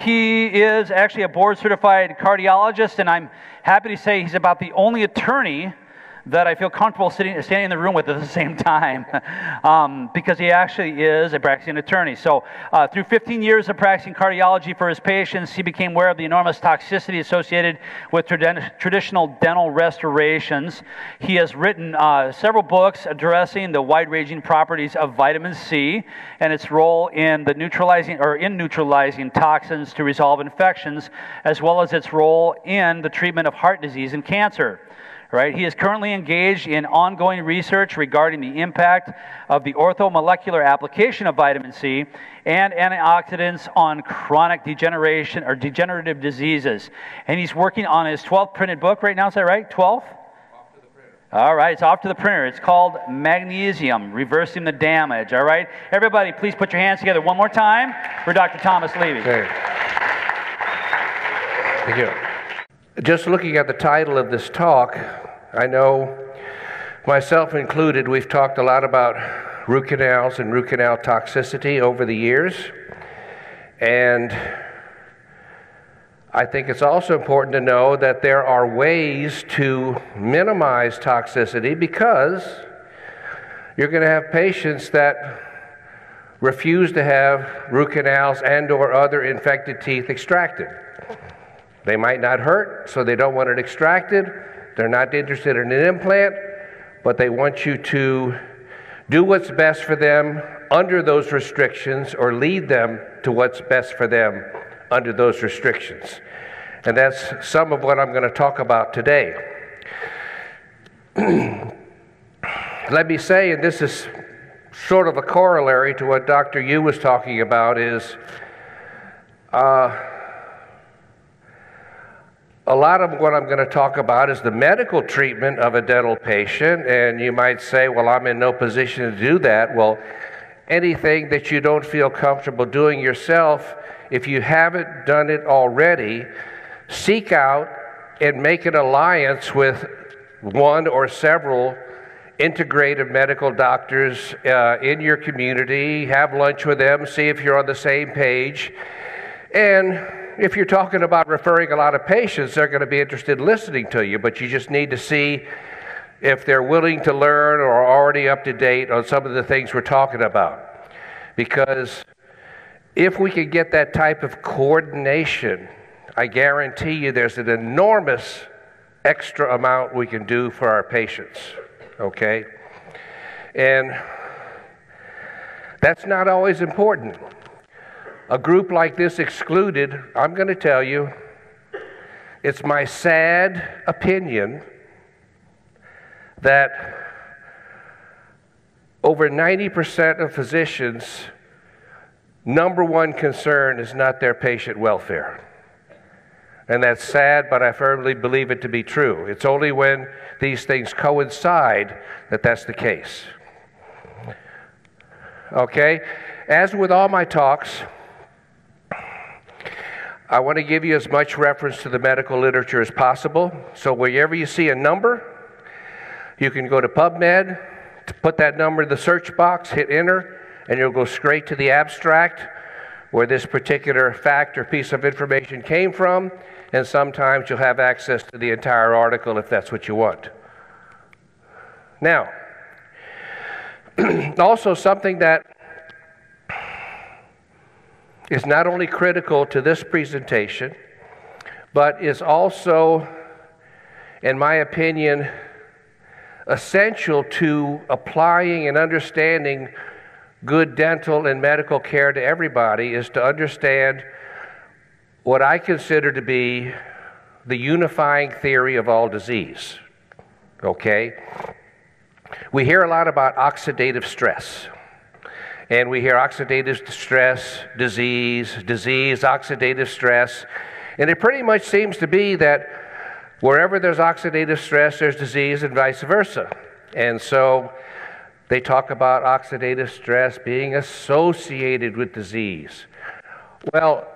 He is actually a board certified cardiologist, and I'm happy to say he's about the only attorney that I feel comfortable sitting, standing in the room with at the same time um, because he actually is a practicing attorney. So, uh, through 15 years of practicing cardiology for his patients, he became aware of the enormous toxicity associated with trad- traditional dental restorations. He has written uh, several books addressing the wide ranging properties of vitamin C and its role in the neutralizing or in neutralizing toxins to resolve infections, as well as its role in the treatment of heart disease and cancer right? He is currently engaged in ongoing research regarding the impact of the orthomolecular application of vitamin C and antioxidants on chronic degeneration or degenerative diseases. And he's working on his 12th printed book right now, is that right? 12th? All right, it's off to the printer. It's called Magnesium, Reversing the Damage. All right, everybody, please put your hands together one more time for Dr. Thomas Levy. Okay. Thank you. Just looking at the title of this talk, I know myself included, we've talked a lot about root canals and root canal toxicity over the years. And I think it's also important to know that there are ways to minimize toxicity because you're going to have patients that refuse to have root canals and or other infected teeth extracted. They might not hurt, so they don't want it extracted. They're not interested in an implant, but they want you to do what's best for them under those restrictions or lead them to what's best for them under those restrictions. And that's some of what I'm going to talk about today. Let me say, and this is sort of a corollary to what Dr. Yu was talking about, is uh, a lot of what I'm going to talk about is the medical treatment of a dental patient, and you might say, Well, I'm in no position to do that. Well, anything that you don't feel comfortable doing yourself, if you haven't done it already, seek out and make an alliance with one or several integrative medical doctors uh, in your community. Have lunch with them, see if you're on the same page. And if you're talking about referring a lot of patients, they're going to be interested in listening to you, but you just need to see if they're willing to learn or already up to date on some of the things we're talking about. Because if we can get that type of coordination, I guarantee you there's an enormous extra amount we can do for our patients. Okay? And that's not always important a group like this excluded, I'm going to tell you, it's my sad opinion that over 90% of physicians' number one concern is not their patient welfare. And that's sad, but I firmly believe it to be true. It's only when these things coincide that that's the case. Okay? As with all my talks, I want to give you as much reference to the medical literature as possible. So wherever you see a number, you can go to PubMed, put that number in the search box, hit enter, and you'll go straight to the abstract where this particular fact or piece of information came from, and sometimes you'll have access to the entire article if that's what you want. Now, also something that is not only critical to this presentation, but is also, in my opinion, essential to applying and understanding good dental and medical care to everybody is to understand what I consider to be the unifying theory of all disease. Okay? We hear a lot about oxidative stress and we hear oxidative stress, disease, disease, oxidative stress. And it pretty much seems to be that wherever there's oxidative stress, there's disease, and vice versa. And so they talk about oxidative stress being associated with disease. Well,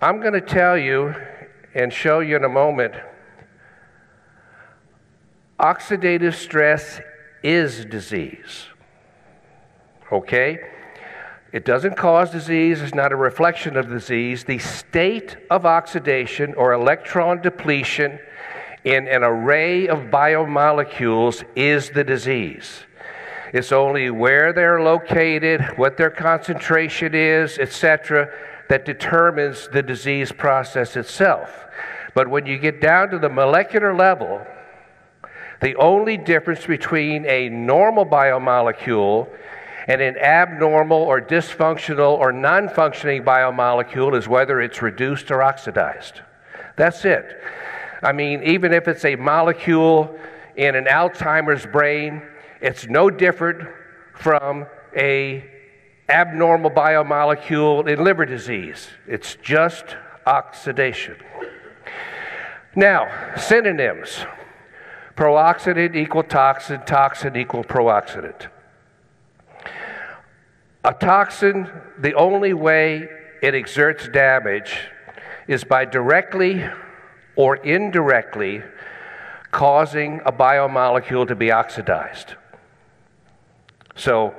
I'm going to tell you and show you in a moment oxidative stress is disease okay? It doesn't cause disease, it's not a reflection of disease. The state of oxidation or electron depletion in an array of biomolecules is the disease. It's only where they're located, what their concentration is, etc., that determines the disease process itself. But when you get down to the molecular level, the only difference between a normal biomolecule and an abnormal or dysfunctional or non functioning biomolecule is whether it's reduced or oxidized. That's it. I mean, even if it's a molecule in an Alzheimer's brain, it's no different from a abnormal biomolecule in liver disease. It's just oxidation. Now, synonyms. Prooxidant equal toxin, toxin equal prooxidant. A toxin, the only way it exerts damage is by directly or indirectly causing a biomolecule to be oxidized. So,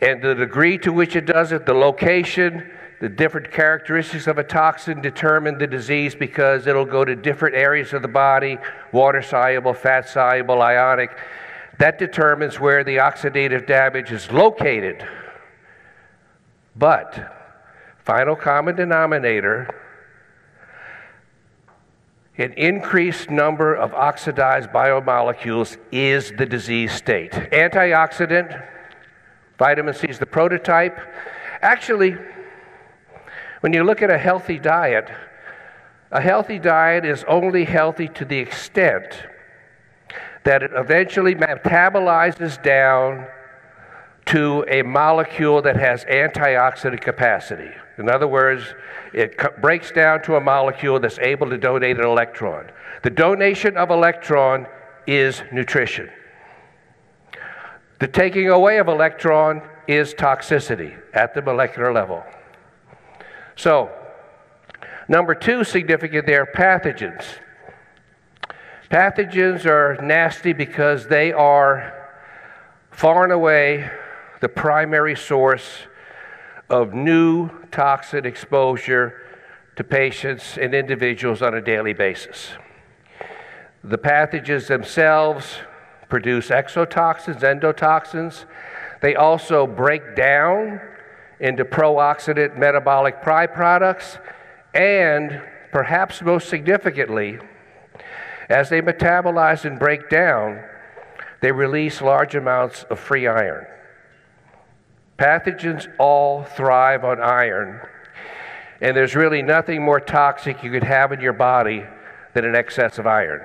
and the degree to which it does it, the location, the different characteristics of a toxin determine the disease because it'll go to different areas of the body water soluble, fat soluble, ionic. That determines where the oxidative damage is located. But, final common denominator, an increased number of oxidized biomolecules is the disease state. Antioxidant, vitamin C is the prototype. Actually, when you look at a healthy diet, a healthy diet is only healthy to the extent that it eventually metabolizes down to a molecule that has antioxidant capacity. In other words, it breaks down to a molecule that's able to donate an electron. The donation of electron is nutrition. The taking away of electron is toxicity at the molecular level. So, number two significant there pathogens. Pathogens are nasty because they are far and away the primary source of new toxin exposure to patients and individuals on a daily basis. The pathogens themselves produce exotoxins, endotoxins. They also break down into pro-oxidant metabolic byproducts, and perhaps most significantly, as they metabolize and break down, they release large amounts of free iron. Pathogens all thrive on iron, and there's really nothing more toxic you could have in your body than an excess of iron.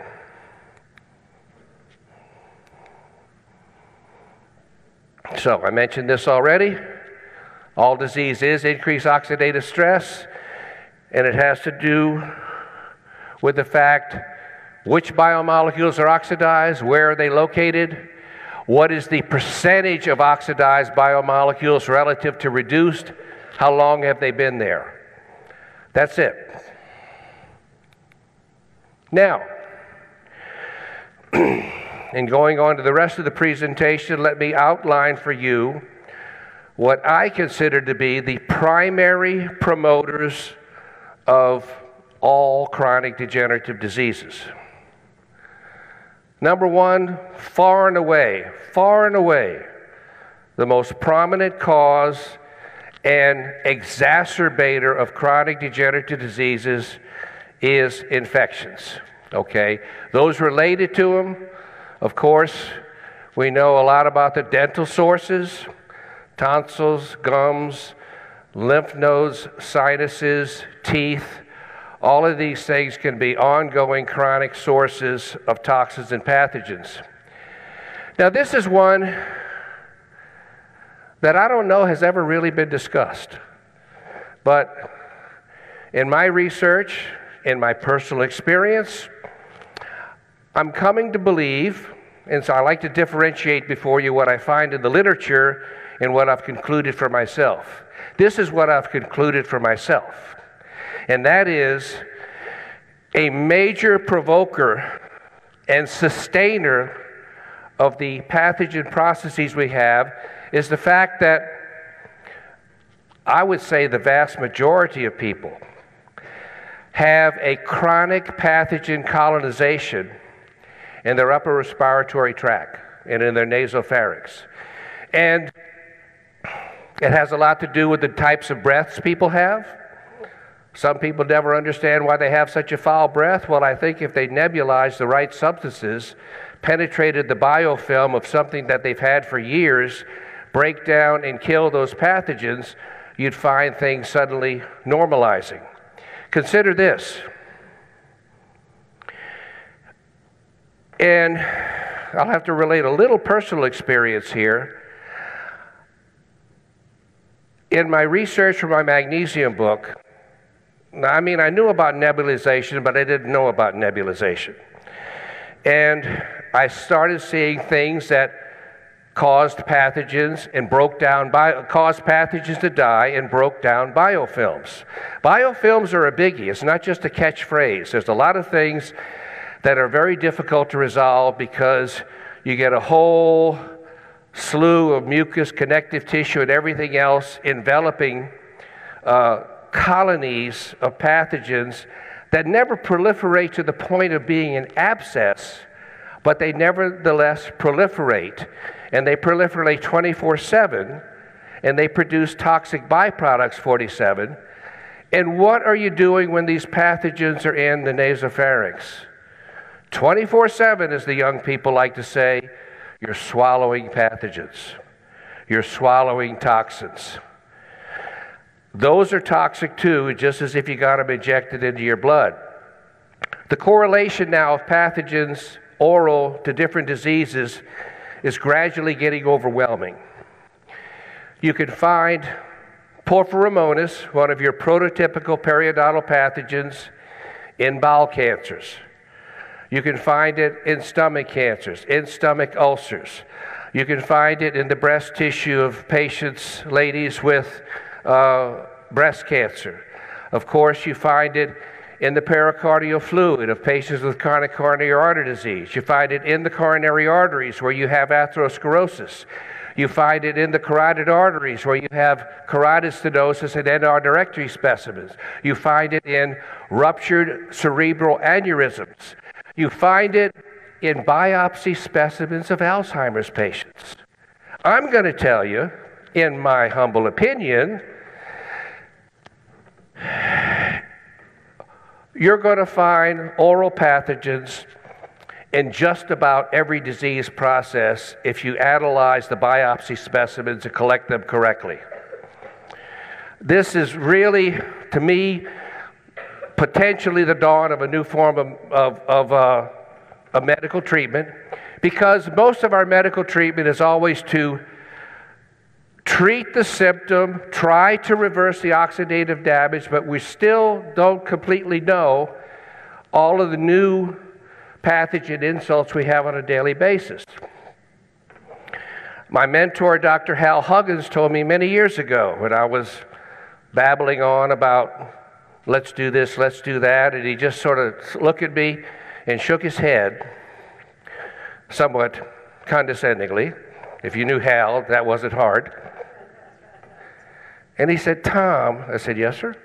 So, I mentioned this already. All disease is increased oxidative stress, and it has to do with the fact which biomolecules are oxidized, where are they located, what is the percentage of oxidized biomolecules relative to reduced? How long have they been there? That's it. Now, in going on to the rest of the presentation, let me outline for you what I consider to be the primary promoters of all chronic degenerative diseases. Number one, far and away, far and away, the most prominent cause and exacerbator of chronic degenerative diseases is infections. Okay? Those related to them, of course, we know a lot about the dental sources tonsils, gums, lymph nodes, sinuses, teeth all of these things can be ongoing chronic sources of toxins and pathogens. Now, this is one that I don't know has ever really been discussed. But in my research, in my personal experience, I'm coming to believe, and so I like to differentiate before you what I find in the literature and what I've concluded for myself. This is what I've concluded for myself and that is a major provoker and sustainer of the pathogen processes we have is the fact that I would say the vast majority of people have a chronic pathogen colonization in their upper respiratory tract and in their nasopharynx. And it has a lot to do with the types of breaths people have. Some people never understand why they have such a foul breath. Well, I think if they nebulized the right substances, penetrated the biofilm of something that they've had for years, break down and kill those pathogens, you'd find things suddenly normalizing. Consider this. And I'll have to relate a little personal experience here. In my research for my magnesium book, I mean, I knew about nebulization, but I didn't know about nebulization. And I started seeing things that caused pathogens and broke down bio, caused pathogens to die and broke down biofilms. Biofilms are a biggie. It's not just a catchphrase. There's a lot of things that are very difficult to resolve because you get a whole slew of mucus, connective tissue, and everything else enveloping uh, colonies of pathogens that never proliferate to the point of being an abscess, but they nevertheless proliferate and they proliferate 24 7 and they produce toxic byproducts 47. And what are you doing when these pathogens are in the nasopharynx? 24 7, as the young people like to say, you're swallowing pathogens, you're swallowing toxins. Those are toxic too, just as if you got them injected into your blood. The correlation now of pathogens oral to different diseases is gradually getting overwhelming. You can find porphyromonas, one of your prototypical periodontal pathogens, in bowel cancers. You can find it in stomach cancers, in stomach ulcers. You can find it in the breast tissue of patients, ladies with uh, breast cancer. Of course, you find it in the pericardial fluid of patients with chronic coronary artery disease. You find it in the coronary arteries where you have atherosclerosis. You find it in the carotid arteries where you have carotid stenosis and endarterectomy specimens. You find it in ruptured cerebral aneurysms. You find it in biopsy specimens of Alzheimer's patients. I'm going to tell you, in my humble opinion, you're going to find oral pathogens in just about every disease process if you analyze the biopsy specimens and collect them correctly. This is really, to me, potentially the dawn of a new form of, of, of uh, a medical treatment because most of our medical treatment is always to treat the symptom, try to reverse the oxidative damage, but we still don't completely know all of the new pathogen insults we have on a daily basis. My mentor, Dr. Hal Huggins, told me many years ago when I was babbling on about let's do this, let's do that, and he just sort of looked at me and shook his head somewhat condescendingly. If you knew Hal, that wasn't hard. And he said, Tom, I said, yes, sir.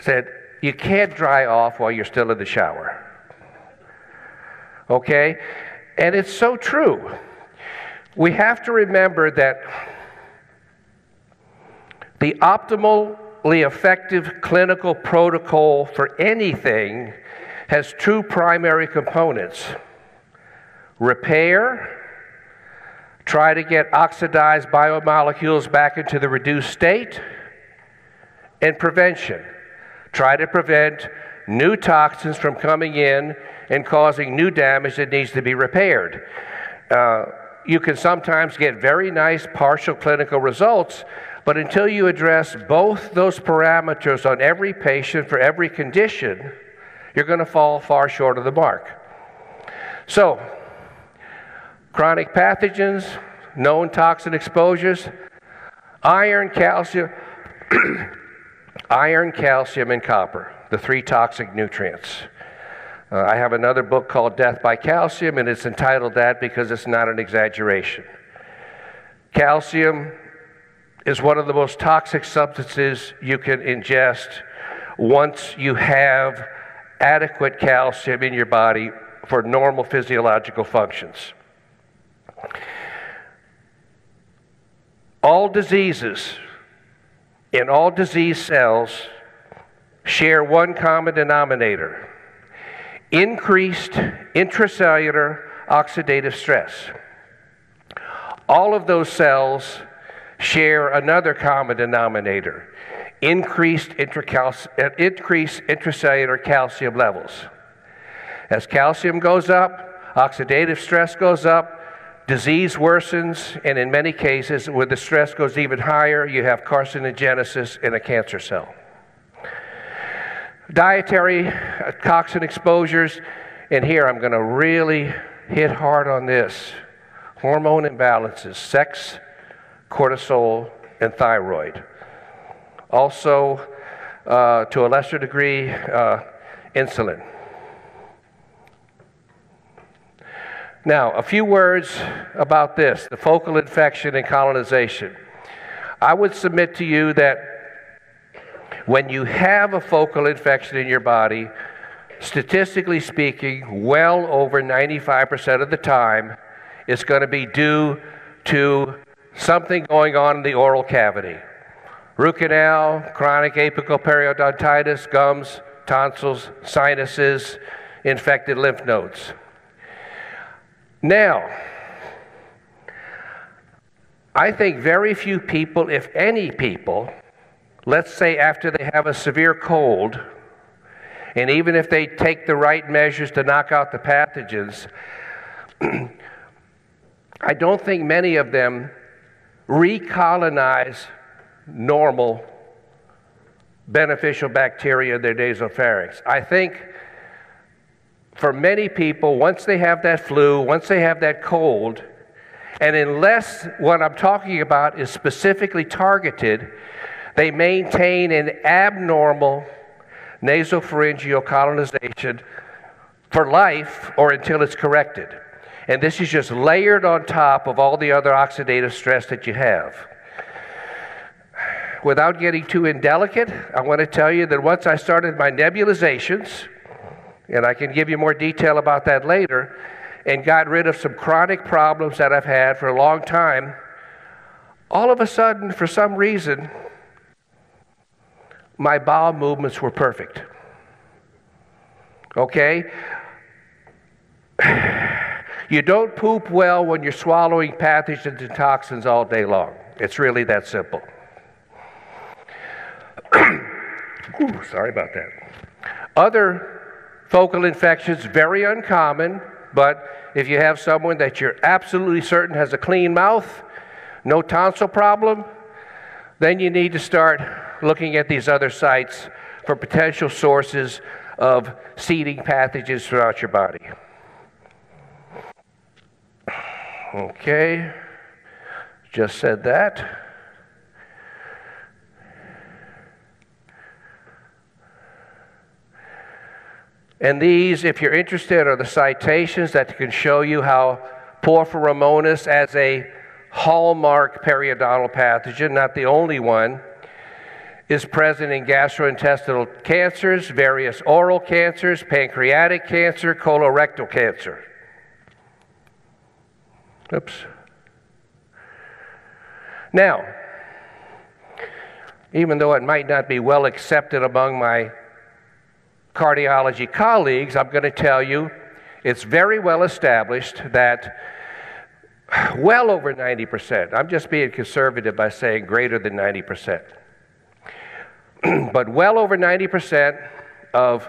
said, you can't dry off while you're still in the shower. Okay? And it's so true. We have to remember that the optimally effective clinical protocol for anything has two primary components repair try to get oxidized biomolecules back into the reduced state, and prevention. Try to prevent new toxins from coming in and causing new damage that needs to be repaired. Uh, you can sometimes get very nice partial clinical results, but until you address both those parameters on every patient for every condition, you're going to fall far short of the mark. So, chronic pathogens, known toxin exposures, iron, calcium, iron, calcium, and copper, the three toxic nutrients. Uh, I have another book called Death by Calcium, and it's entitled that because it's not an exaggeration. Calcium is one of the most toxic substances you can ingest once you have adequate calcium in your body for normal physiological functions. All diseases in all disease cells share one common denominator increased intracellular oxidative stress. All of those cells share another common denominator increased, uh, increased intracellular calcium levels. As calcium goes up, oxidative stress goes up, disease worsens, and in many cases, when the stress goes even higher, you have carcinogenesis in a cancer cell. Dietary uh, toxin exposures, and here I'm going to really hit hard on this hormone imbalances, sex, cortisol, and thyroid. Also, uh, to a lesser degree, uh, insulin. Now, a few words about this the focal infection and colonization. I would submit to you that when you have a focal infection in your body, statistically speaking, well over 95% of the time, it's going to be due to something going on in the oral cavity. Root canal, chronic apical periodontitis, gums, tonsils, sinuses, infected lymph nodes. Now, I think very few people, if any people, let's say after they have a severe cold, and even if they take the right measures to knock out the pathogens, I don't think many of them recolonize normal beneficial bacteria in their nasopharynx. I think for many people, once they have that flu, once they have that cold, and unless what I'm talking about is specifically targeted, they maintain an abnormal nasopharyngeal colonization for life or until it's corrected. And this is just layered on top of all the other oxidative stress that you have. Without getting too indelicate, I want to tell you that once I started my nebulizations, and I can give you more detail about that later, and got rid of some chronic problems that I've had for a long time, all of a sudden, for some reason, my bowel movements were perfect. Okay? You don't poop well when you're swallowing pathogens and toxins all day long. It's really that simple. Ooh, sorry about that. Other focal infections, very uncommon, but if you have someone that you're absolutely certain has a clean mouth, no tonsil problem, then you need to start looking at these other sites for potential sources of seeding pathogens throughout your body. Okay, just said that. And these, if you're interested, are the citations that can show you how porphyromonas as a hallmark periodontal pathogen, not the only one, is present in gastrointestinal cancers, various oral cancers, pancreatic cancer, colorectal cancer. Oops. Now, even though it might not be well accepted among my cardiology colleagues, I'm going to tell you it's very well established that well over 90%, I'm just being conservative by saying greater than 90%, but well over 90% of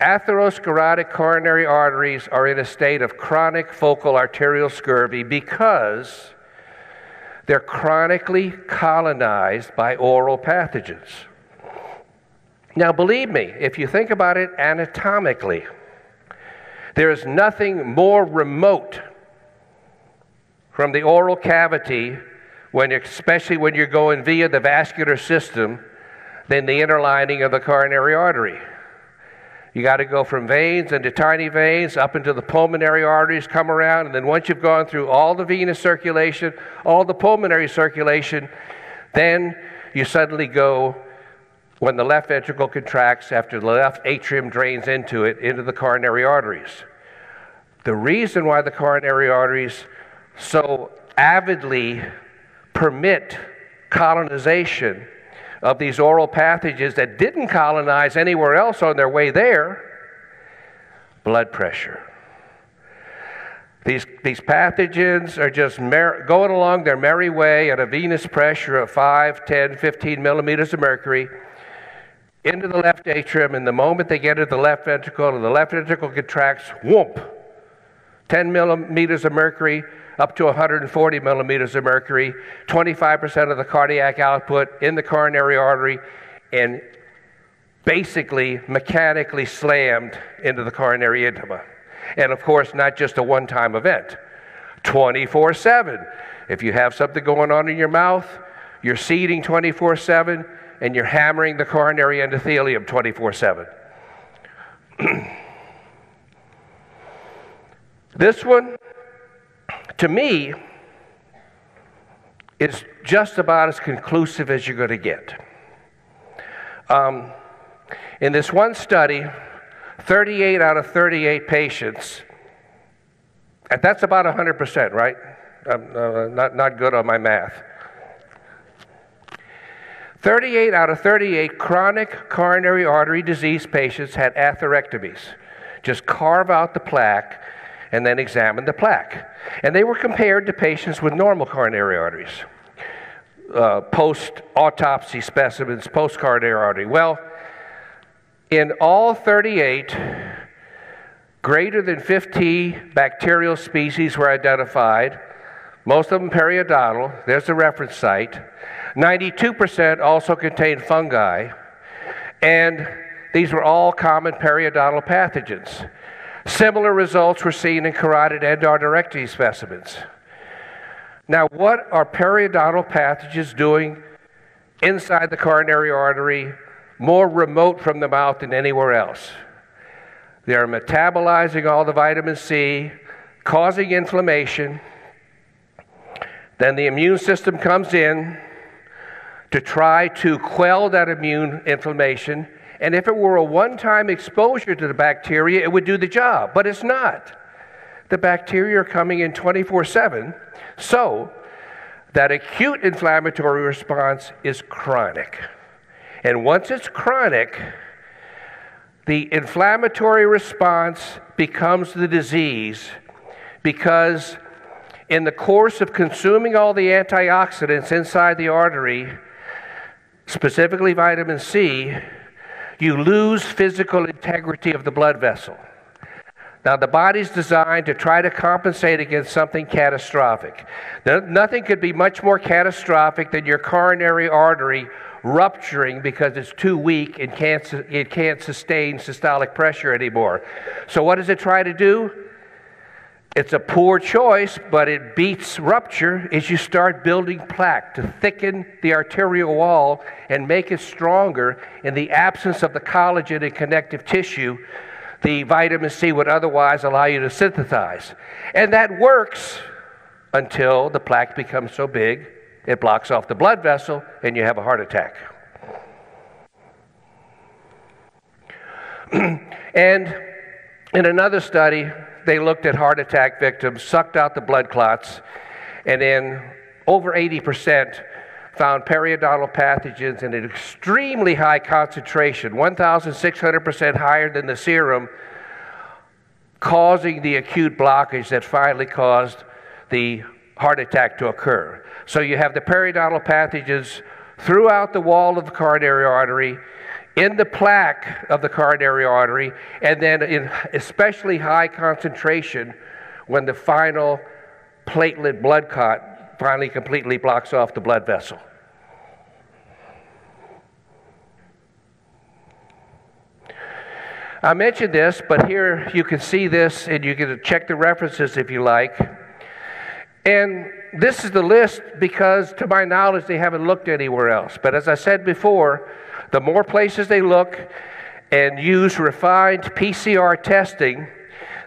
atherosclerotic coronary arteries are in a state of chronic focal arterial scurvy because they're chronically colonized by oral pathogens. Now, believe me, if you think about it anatomically, there is nothing more remote from the oral cavity, when, especially when you're going via the vascular system, than the inner lining of the coronary artery. You got to go from veins into tiny veins up into the pulmonary arteries, come around, and then once you've gone through all the venous circulation, all the pulmonary circulation, Then you suddenly go, when the left ventricle contracts after the left atrium drains into it, into the coronary arteries. The reason why the coronary arteries so avidly permit colonization of these oral pathogens that didn't colonize anywhere else on their way there blood pressure. These, these pathogens are just mer- going along their merry way at a venous pressure of 5, 10, 15 millimeters of mercury into the left atrium, and the moment they get into the left ventricle, and the left ventricle contracts, whoop, 10 millimeters of mercury up to 140 millimeters of mercury, 25% of the cardiac output in the coronary artery, and basically mechanically slammed into the coronary intima. And of course, not just a one time event, 24 7. If you have something going on in your mouth, you're seeding 24 7 and you're hammering the coronary endothelium 24 7. this one, to me, is just about as conclusive as you're going to get. Um, in this one study, 38 out of 38 patients, and that's about 100%, right? I'm uh, not, not good on my math. 38 out of 38 chronic coronary artery disease patients had atherectomies. Just carve out the plaque and then examine the plaque. And they were compared to patients with normal coronary arteries, uh, post autopsy specimens, post coronary artery. Well, in all 38, greater than 50 bacterial species were identified, most of them periodontal. There's the reference site. 92% also contained fungi, and these were all common periodontal pathogens. Similar results were seen in carotid endarterectomy specimens. Now, what are periodontal pathogens doing inside the coronary artery, more remote from the mouth than anywhere else? They are metabolizing all the vitamin C, causing inflammation. Then the immune system comes in, to try to quell that immune inflammation. And if it were a one time exposure to the bacteria, it would do the job. But it's not. The bacteria are coming in 24 7. So, that acute inflammatory response is chronic. And once it's chronic, the inflammatory response becomes the disease because, in the course of consuming all the antioxidants inside the artery, specifically vitamin C, you lose physical integrity of the blood vessel. Now, the body's designed to try to compensate against something catastrophic. nothing could be much more catastrophic than your coronary artery rupturing because it's too weak and can't, it can't sustain systolic pressure anymore. So, what does it try to do? It's a poor choice, but it beats rupture as you start building plaque to thicken the arterial wall and make it stronger in the absence of the collagen and connective tissue the vitamin C would otherwise allow you to synthesize. And that works until the plaque becomes so big it blocks off the blood vessel and you have a heart attack. and in another study, they looked at heart attack victims, sucked out the blood clots, and in over 80% found periodontal pathogens in an extremely high concentration, 1,600% higher than the serum, causing the acute blockage that finally caused the heart attack to occur. So you have the periodontal pathogens throughout the wall of the coronary artery in the plaque of the coronary artery, and then in especially high concentration when the final platelet blood clot finally completely blocks off the blood vessel. I mentioned this, but here you can see this, and you can check the references if you like. And this is the list because, to my knowledge, they haven't looked anywhere else. But as I said before, the more places they look and use refined PCR testing,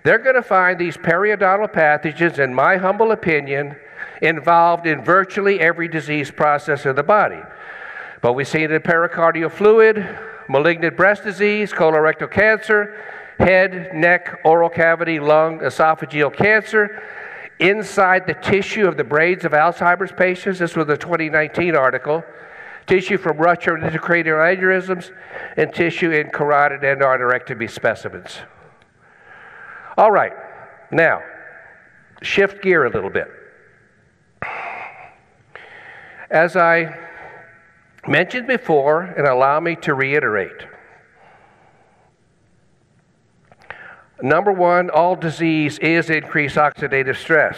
they're going to find these periodontal pathogens, in my humble opinion, involved in virtually every disease process of the body. But we see it in pericardial fluid, malignant breast disease, colorectal cancer, head, neck, oral cavity, lung, esophageal cancer, inside the tissue of the brains of Alzheimer's patients. This was a 2019 article. Tissue from rupture ruptured intracranial aneurysms and tissue in carotid and endarterectomy specimens. All right, now shift gear a little bit. As I mentioned before, and allow me to reiterate. Number one, all disease is increased oxidative stress.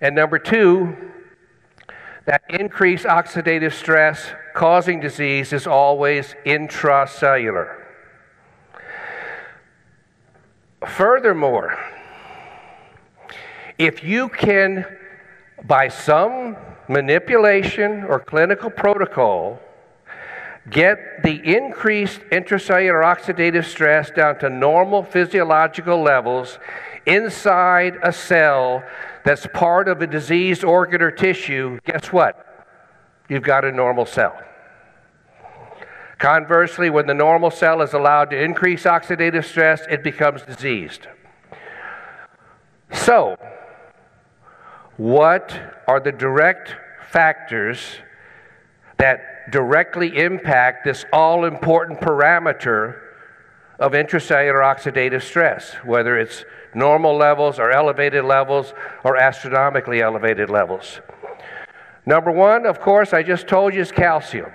And number two, that increased oxidative stress causing disease is always intracellular. Furthermore, if you can, by some manipulation or clinical protocol, get the increased intracellular oxidative stress down to normal physiological levels inside a cell that's part of a diseased organ or tissue, guess what? You've got a normal cell. Conversely, when the normal cell is allowed to increase oxidative stress, it becomes diseased. So, what are the direct factors that directly impact this all important parameter of intracellular oxidative stress, whether it's normal levels or elevated levels or astronomically elevated levels. Number one, of course, I just told you is calcium.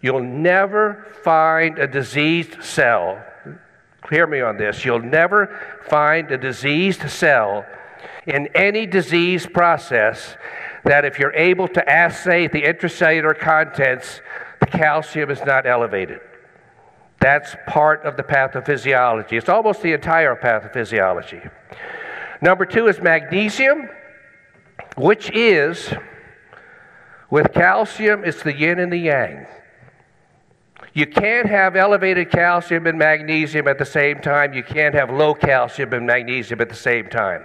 You'll never find a diseased cell, hear me on this, you'll never find a diseased cell in any disease process that if you're able to assay the intracellular contents, the calcium is not elevated. That's part of the pathophysiology. It's almost the entire pathophysiology. Number two is magnesium, which is, with calcium, it's the yin and the yang. You can't have elevated calcium and magnesium at the same time. You can't have low calcium and magnesium at the same time.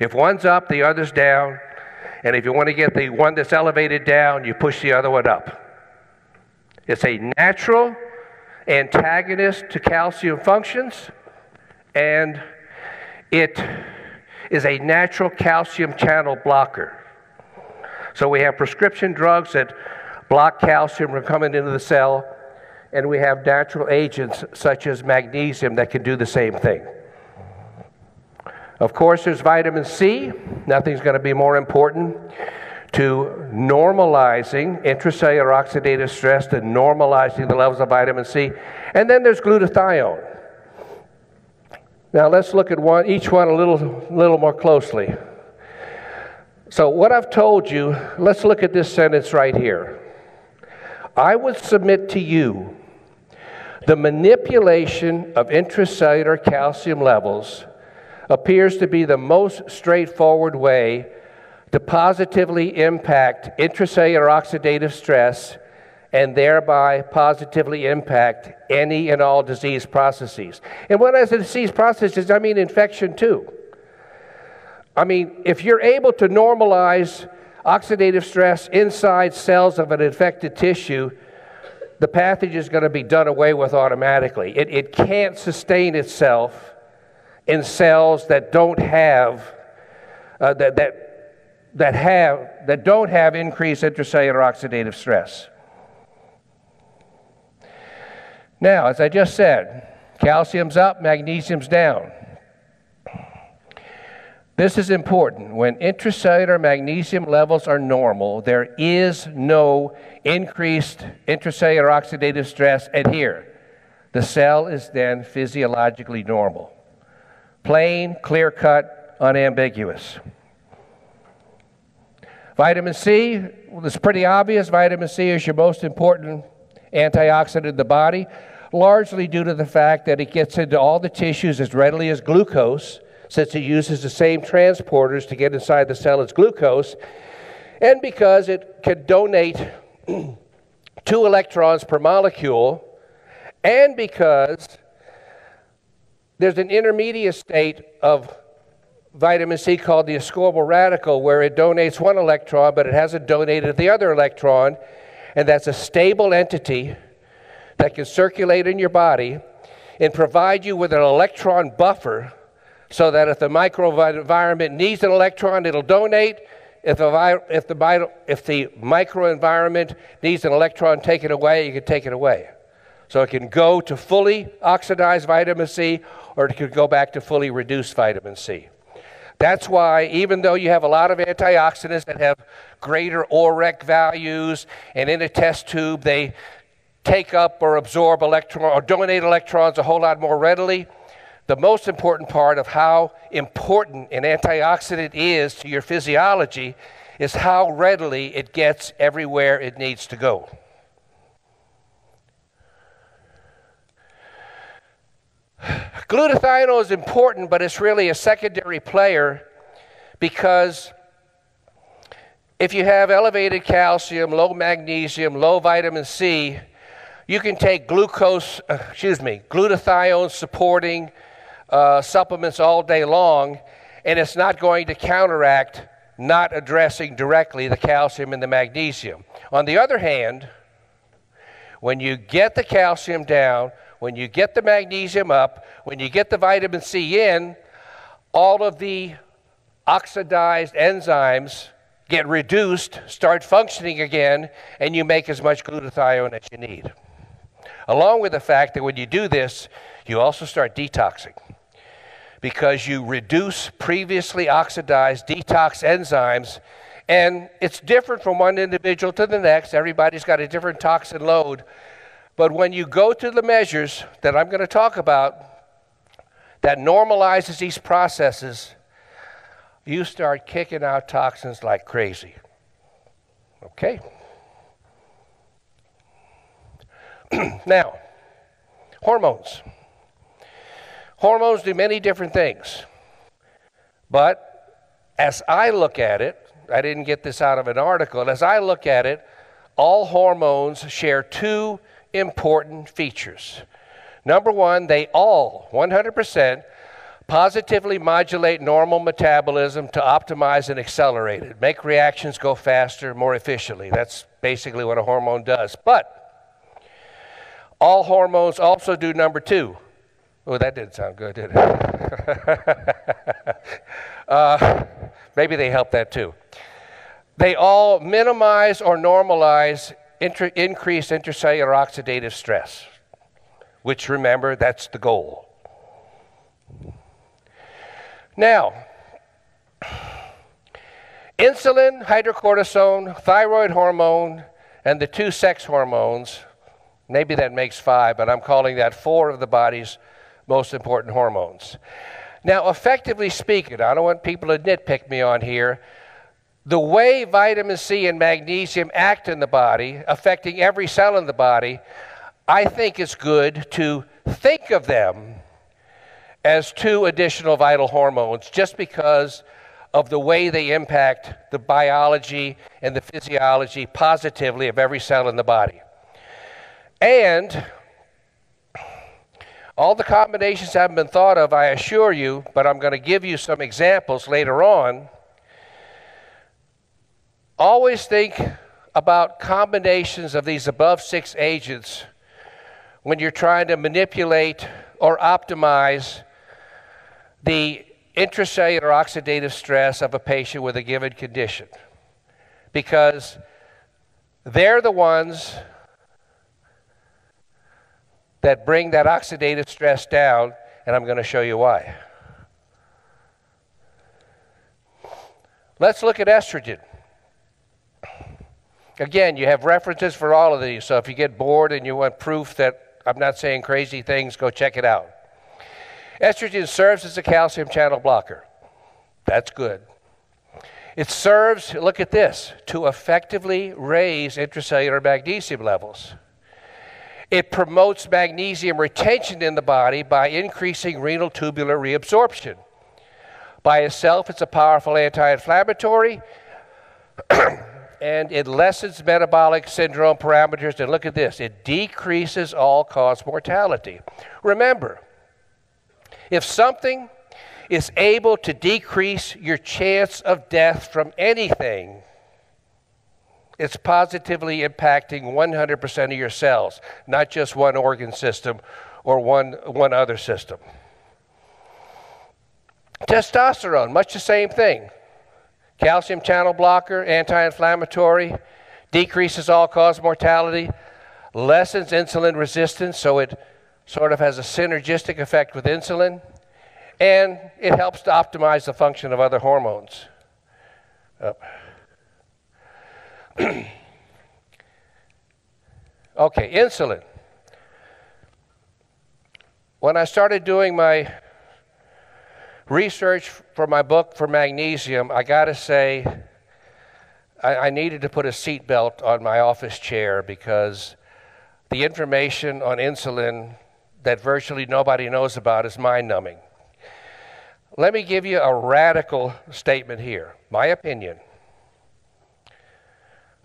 If one's up, the other's down. And if you want to get the one that's elevated down, you push the other one up. It's a natural antagonist to calcium functions, and it is a natural calcium channel blocker. So we have prescription drugs that block calcium from coming into the cell, and we have natural agents such as magnesium that can do the same thing. Of course, there's vitamin C. Nothing's going to be more important to normalizing intracellular oxidative stress, to normalizing the levels of vitamin C. And then there's glutathione. Now let's look at one, each one a little, little more closely. So, what I've told you, let's look at this sentence right here. I would submit to you the manipulation of intracellular calcium levels appears to be the most straightforward way to positively impact intracellular oxidative stress and thereby positively impact any and all disease processes. And when I say disease processes, I mean infection too. I mean, if you're able to normalize oxidative stress inside cells of an infected tissue, the pathogen is going to be done away with automatically. It, it can't sustain itself in cells that don't have uh, that, that, that have that don't have increased intracellular oxidative stress. Now, as I just said, calcium's up, magnesium's down. This is important. When intracellular magnesium levels are normal, there is no increased intracellular oxidative stress adhere. The cell is then physiologically normal. Plain, clear cut, unambiguous. Vitamin C, well, it's pretty obvious. Vitamin C is your most important antioxidant in the body, largely due to the fact that it gets into all the tissues as readily as glucose, since it uses the same transporters to get inside the cell as glucose, and because it can donate two electrons per molecule, and because there's an intermediate state of vitamin C called the ascorbyl radical, where it donates one electron, but it hasn't donated the other electron. And that's a stable entity that can circulate in your body and provide you with an electron buffer so that if the microenvironment needs an electron, it'll donate. If the, if the, if the microenvironment needs an electron taken away, you can take it away. So it can go to fully oxidized vitamin C or it could go back to fully reduced vitamin C. That's why, even though you have a lot of antioxidants that have greater ORAC values, and in a test tube they take up or absorb electrons or donate electrons a whole lot more readily, the most important part of how important an antioxidant is to your physiology is how readily it gets everywhere it needs to go. Glutathione is important, but it's really a secondary player because if you have elevated calcium, low magnesium, low vitamin C, you can take glucose, uh, excuse me, glutathione supporting uh, supplements all day long, and it's not going to counteract not addressing directly the calcium and the magnesium. On the other hand, when you get the calcium down, when you get the magnesium up, when you get the vitamin C in, all of the oxidized enzymes get reduced, start functioning again, and you make as much glutathione as you need. Along with the fact that when you do this, you also start detoxing because you reduce previously oxidized detox enzymes. And it's different from one individual to the next. Everybody's got a different toxin load. But when you go to the measures that I'm going to talk about that normalizes these processes, you start kicking out toxins like crazy. Okay? now, hormones. Hormones do many different things. But as I look at it, I didn't get this out of an article, as I look at it, all hormones share two important features. Number one, they all, 100%, positively modulate normal metabolism to optimize and accelerate it, make reactions go faster, more efficiently. That's basically what a hormone does. But all hormones also do number two. Oh, that didn't sound good, did it? uh, maybe they help that too. They all minimize or normalize inter- increase intracellular oxidative stress, which remember, that's the goal. Now, insulin, hydrocortisone, thyroid hormone, and the two sex hormones, maybe that makes five, but I'm calling that four of the body's most important hormones. Now, effectively speaking, I don't want people to nitpick me on here the way vitamin C and magnesium act in the body, affecting every cell in the body, I think it's good to think of them as two additional vital hormones just because of the way they impact the biology and the physiology positively of every cell in the body. And all the combinations haven't been thought of, I assure you, but I'm going to give you some examples later on Always think about combinations of these above six agents when you're trying to manipulate or optimize the intracellular oxidative stress of a patient with a given condition. Because they're the ones that bring that oxidative stress down, and I'm going to show you why. Let's look at estrogen. Again, you have references for all of these, so if you get bored and you want proof that I'm not saying crazy things, go check it out. Estrogen serves as a calcium channel blocker. That's good. It serves, look at this, to effectively raise intracellular magnesium levels. It promotes magnesium retention in the body by increasing renal tubular reabsorption. By itself, it's a powerful anti inflammatory. and it lessens metabolic syndrome parameters. And look at this it decreases all cause mortality. Remember, if something is able to decrease your chance of death from anything, it's positively impacting 100% of your cells, not just one organ system or one, one other system. Testosterone, much the same thing. Calcium channel blocker, anti inflammatory, decreases all cause mortality, lessens insulin resistance, so it sort of has a synergistic effect with insulin, and it helps to optimize the function of other hormones. Oh. okay, insulin. When I started doing my research for my book for magnesium, I got to say, I, I, needed to put a seatbelt on my office chair because the information on insulin that virtually nobody knows about is mind numbing. Let me give you a radical statement here. My opinion.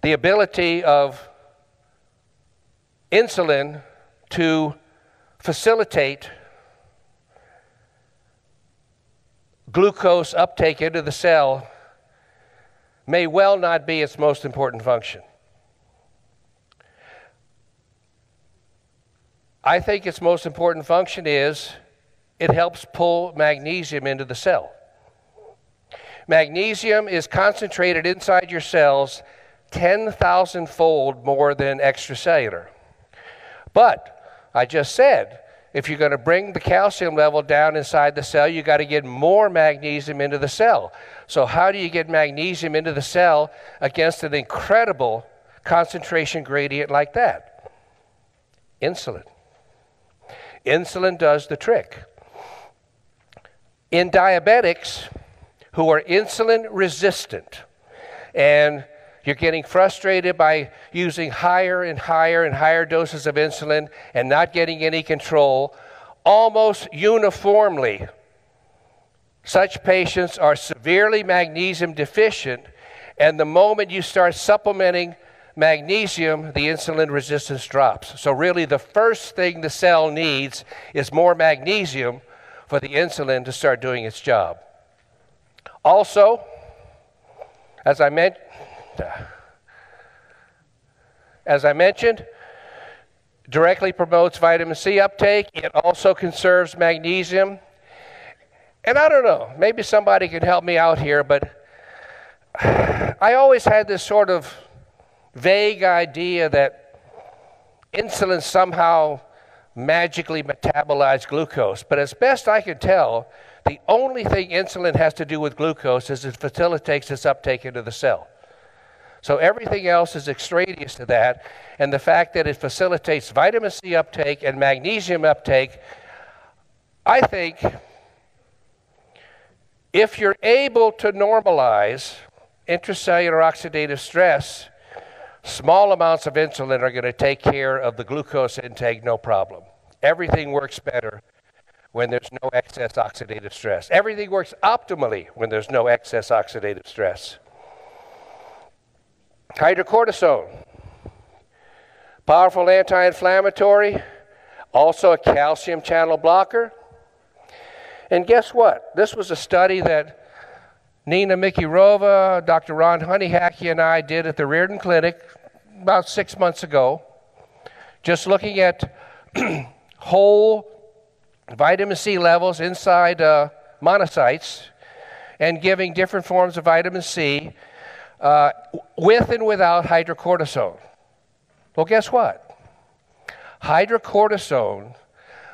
The ability of insulin to facilitate glucose uptake into the cell may well not be its most important function. I think its most important function is it helps pull magnesium into the cell. Magnesium is concentrated inside your cells 10,000 fold more than extracellular. But I just said, if you're going to bring the calcium level down inside the cell, you got to get more magnesium into the cell. So, how do you get magnesium into the cell against an incredible concentration gradient like that? Insulin. Insulin does the trick. In diabetics who are insulin resistant, and you're getting frustrated by using higher and higher and higher doses of insulin and not getting any control. Almost uniformly, such patients are severely magnesium deficient, and the moment you start supplementing magnesium, the insulin resistance drops. So, really, the first thing the cell needs is more magnesium for the insulin to start doing its job. Also, as I mentioned, Uh, as I mentioned, directly promotes vitamin C uptake. It also conserves magnesium. And I don't know, maybe somebody can help me out here, but I always had this sort of vague idea that insulin somehow magically metabolized glucose. But as best I can tell, the only thing insulin has to do with glucose is it facilitates its uptake into the cell. So everything else is extraneous to that. And the fact that it facilitates vitamin C uptake and magnesium uptake, I think if you're able to normalize intracellular oxidative stress, small amounts of insulin are going to take care of the glucose intake no problem. Everything works better when there's no excess oxidative stress. Everything works optimally when there's no excess oxidative stress. Hydrocortisone, powerful anti inflammatory, also a calcium channel blocker. And guess what? This was a study that Nina Mikirova, Dr. Ron Hunninghake, and I did at the Riordan Clinic about six months ago, just looking at whole vitamin C levels inside uh, monocytes and giving different forms of vitamin C uh, with and without hydrocortisone. Well, guess what? Hydrocortisone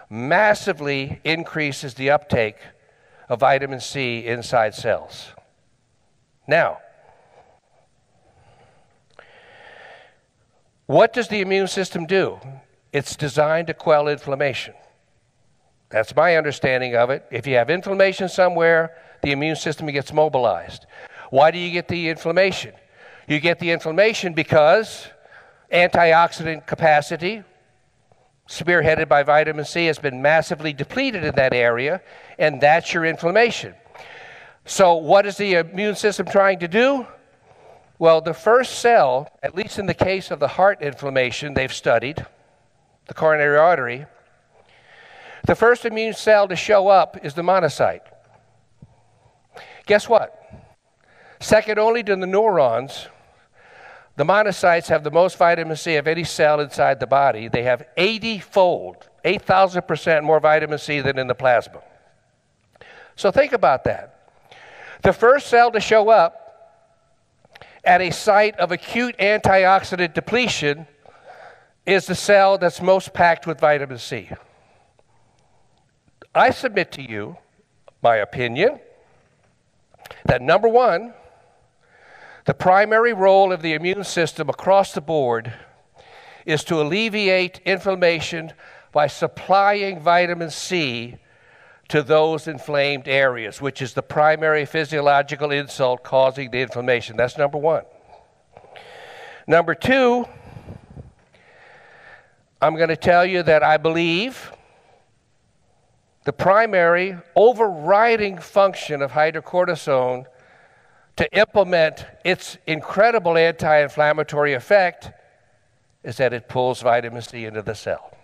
massively increases the uptake of vitamin C inside cells. Now, what does the immune system do? It's designed to quell inflammation. That's my understanding of it. If you have inflammation somewhere, the immune system gets mobilized. Why do you get the inflammation? You get the inflammation because antioxidant capacity, spearheaded by vitamin C, has been massively depleted in that area, and that's your inflammation. So, what is the immune system trying to do? Well, the first cell, at least in the case of the heart inflammation they've studied, the coronary artery, the first immune cell to show up is the monocyte. Guess what? Second only to the neurons, the monocytes have the most vitamin C of any cell inside the body. They have 80 fold, 8,000% more vitamin C than in the plasma. So think about that. The first cell to show up at a site of acute antioxidant depletion is the cell that's most packed with vitamin C. I submit to you my opinion that number one, the primary role of the immune system across the board is to alleviate inflammation by supplying vitamin C to those inflamed areas, which is the primary physiological insult causing the inflammation. That's number one. Number two, I'm going to tell you that I believe the primary overriding function of hydrocortisone to implement its incredible anti inflammatory effect is that it pulls vitamin C into the cell.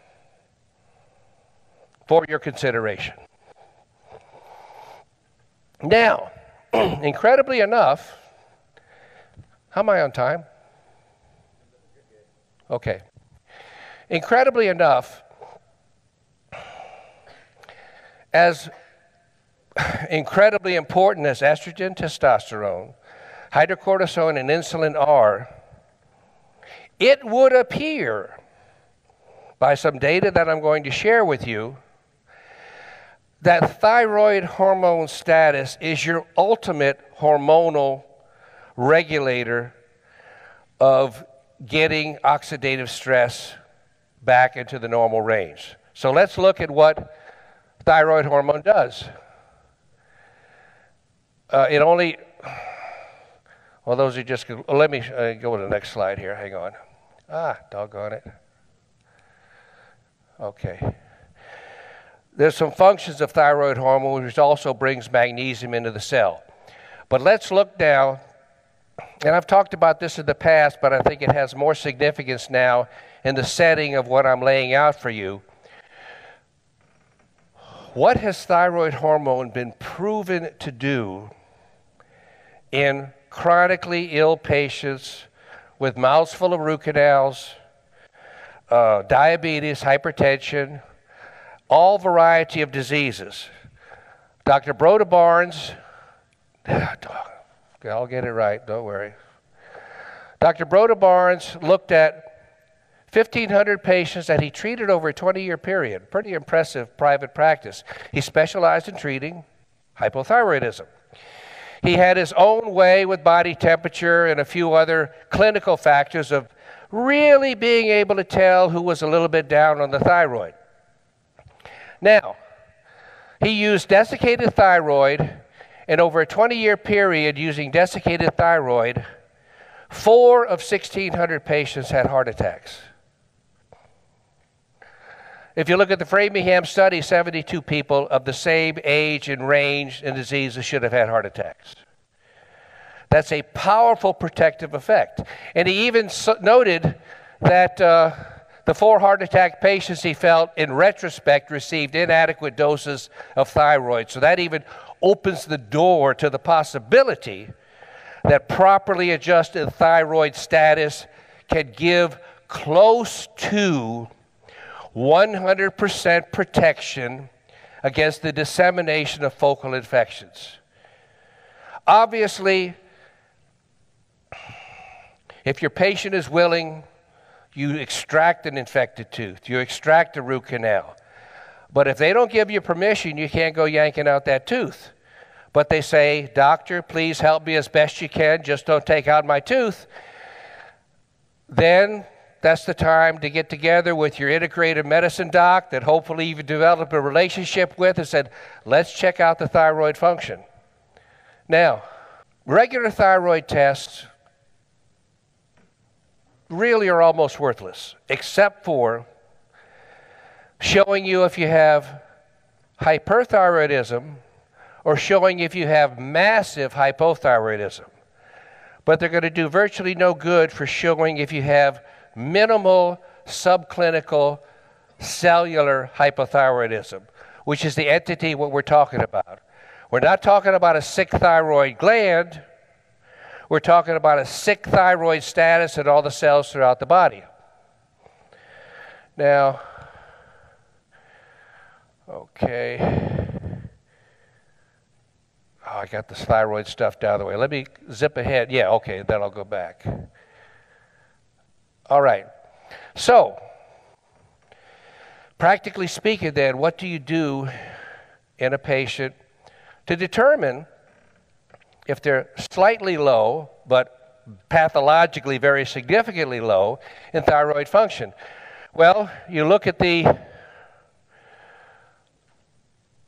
For your consideration. Now, incredibly enough, how am I on time? Okay. Incredibly enough, as incredibly important as estrogen, testosterone, hydrocortisone, and insulin are, it would appear by some data that I'm going to share with you that thyroid hormone status is your ultimate hormonal regulator of getting oxidative stress back into the normal range. So let's look at what thyroid hormone does. Uh, it only, well, those are just, let me uh, go to the next slide here. Hang on. Ah, doggone it. Okay. There's some functions of thyroid hormone which also brings magnesium into the cell. But let's look now, and I've talked about this in the past, but I think it has more significance now in the setting of what I'm laying out for you. What has thyroid hormone been proven to do in chronically ill patients with mouths full of root canals, uh, diabetes, hypertension, all variety of diseases. Dr. Broda Barnes, I'll get it right, don't worry. Dr. Broda Barnes looked at 1,500 patients that he treated over a 20 year period. Pretty impressive private practice. He specialized in treating hypothyroidism. He had his own way with body temperature and a few other clinical factors of really being able to tell who was a little bit down on the thyroid. Now, he used desiccated thyroid, and over a 20 year period using desiccated thyroid, four of 1,600 patients had heart attacks. If you look at the Framingham study, 72 people of the same age and range and diseases should have had heart attacks. That's a powerful protective effect. And he even noted that. Uh, the four heart attack patients he felt, in retrospect, received inadequate doses of thyroid. So that even opens the door to the possibility that properly adjusted thyroid status can give close to 100% protection against the dissemination of focal infections. Obviously, if your patient is willing, you extract an infected tooth, you extract a root canal. But if they don't give you permission, you can't go yanking out that tooth. But they say, Doctor, please help me as best you can, just don't take out my tooth. Then that's the time to get together with your integrated medicine doc that hopefully you've developed a relationship with and said, let's check out the thyroid function. Now, regular thyroid tests really are almost worthless, except for showing you if you have hyperthyroidism or showing if you have massive hypothyroidism. But they're going to do virtually no good for showing if you have minimal subclinical cellular hypothyroidism, which is the entity what we're talking about. We're not talking about a sick thyroid gland. We're talking about a sick thyroid status in all the cells throughout the body. Now, okay. Oh, I got this thyroid stuff down the way. Let me zip ahead. Yeah, okay, then I'll go back. All right. So, practically speaking, then, what do you do in a patient to determine if they're slightly low, but pathologically very significantly low in thyroid function? Well, you look at the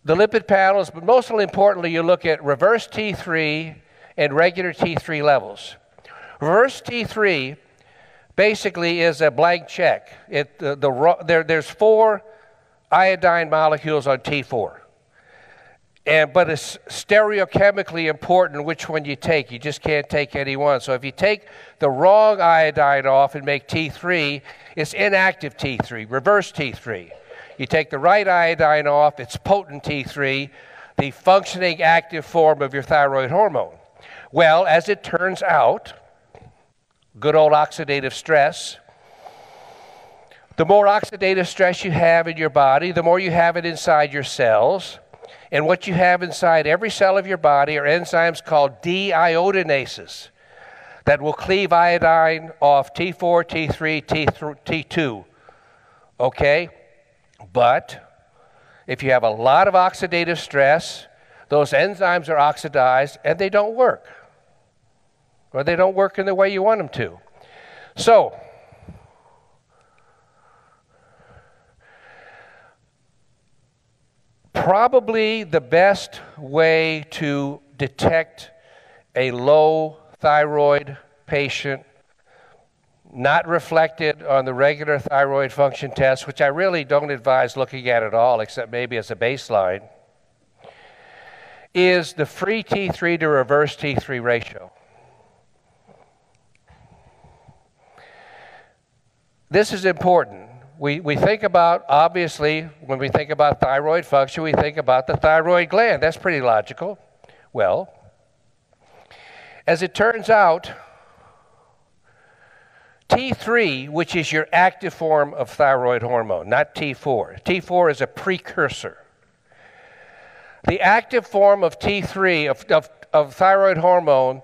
the lipid panels, but most importantly, you look at reverse T3 and regular T3 levels. Reverse T3 basically is a blank check. It, the, the, there, there's four iodine molecules on T4. And, but it's stereochemically important which one you take. You just can't take any one. So if you take the wrong iodine off and make T3, it's inactive T3, reverse T3. You take the right iodine off, it's potent T3, the functioning active form of your thyroid hormone. Well, as it turns out, good old oxidative stress, the more oxidative stress you have in your body, the more you have it inside your cells. And what you have inside every cell of your body are enzymes called deiodinases that will cleave iodine off T4, T3, T2. Okay? But if you have a lot of oxidative stress, those enzymes are oxidized and they don't work. Or they don't work in the way you want them to. So, probably the best way to detect a low thyroid patient not reflected on the regular thyroid function test, which I really don't advise looking at at all, except maybe as a baseline, is the free T3 to reverse T3 ratio. This is important. We, we think about, obviously, when we think about thyroid function, we think about the thyroid gland. That's pretty logical. Well, as it turns out, T3, which is your active form of thyroid hormone, not T4. T4 is a precursor. The active form of T3, of, of, of thyroid hormone,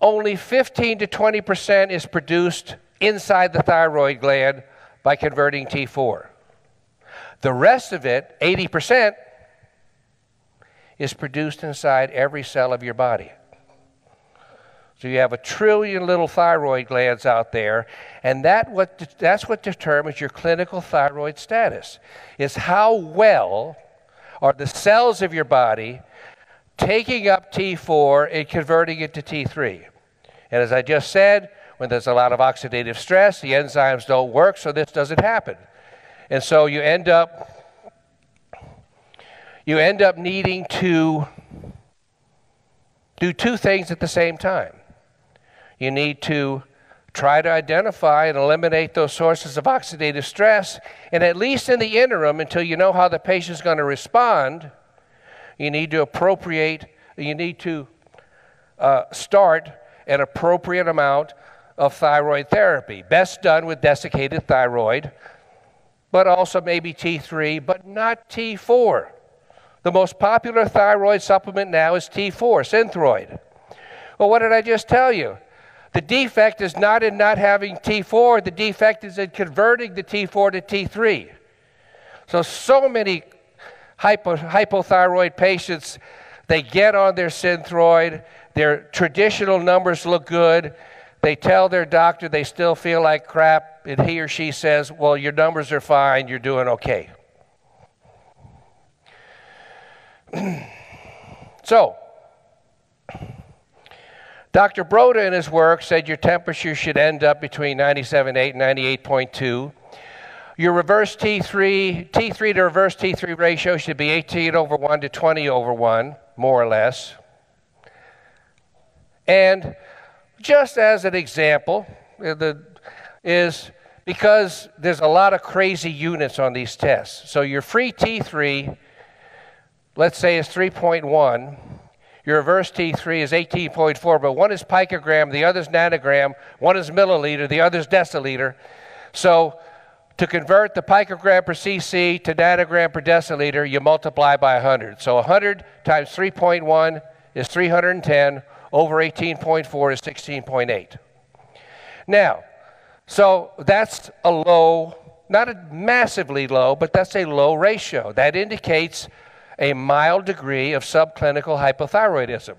only 15 to 20% is produced inside the thyroid gland by converting T4. The rest of it, 80%, is produced inside every cell of your body. So you have a trillion little thyroid glands out there, and that what, that's what determines your clinical thyroid status, is how well are the cells of your body taking up T4 and converting it to T3. And as I just said, when there's a lot of oxidative stress, the enzymes don't work, so this doesn't happen. And so you end up you end up needing to do two things at the same time. You need to try to identify and eliminate those sources of oxidative stress. And at least in the interim, until you know how the patient's going to respond, you need to appropriate, you need to uh, start an appropriate amount of thyroid therapy. Best done with desiccated thyroid, but also maybe T3, but not T4. The most popular thyroid supplement now is T4, Synthroid. Well, what did I just tell you? The defect is not in not having T4, the defect is in converting the T4 to T3. So, so many hypo, hypothyroid patients, they get on their synthroid, their traditional numbers look good. They tell their doctor they still feel like crap, and he or she says, Well, your numbers are fine, you're doing okay. so, Dr. Broda in his work said your temperature should end up between 97.8 and 98.2. Your reverse T3, T3 to reverse T3 ratio should be 18 over 1 to 20 over 1, more or less. And just as an example, uh, the, is because there's a lot of crazy units on these tests. So your free T3 let's say, is 3.1. Your reverse T3 is 18.4, but one is picogram, the other is nanogram, one is milliliter, the other is deciliter. So to convert the picogram per cc to nanogram per deciliter, you multiply by 100. So 100 times 3.1 is 310, over 18.4 is 16.8. Now, so that's a low, not a massively low, but that's a low ratio. That indicates a mild degree of subclinical hypothyroidism.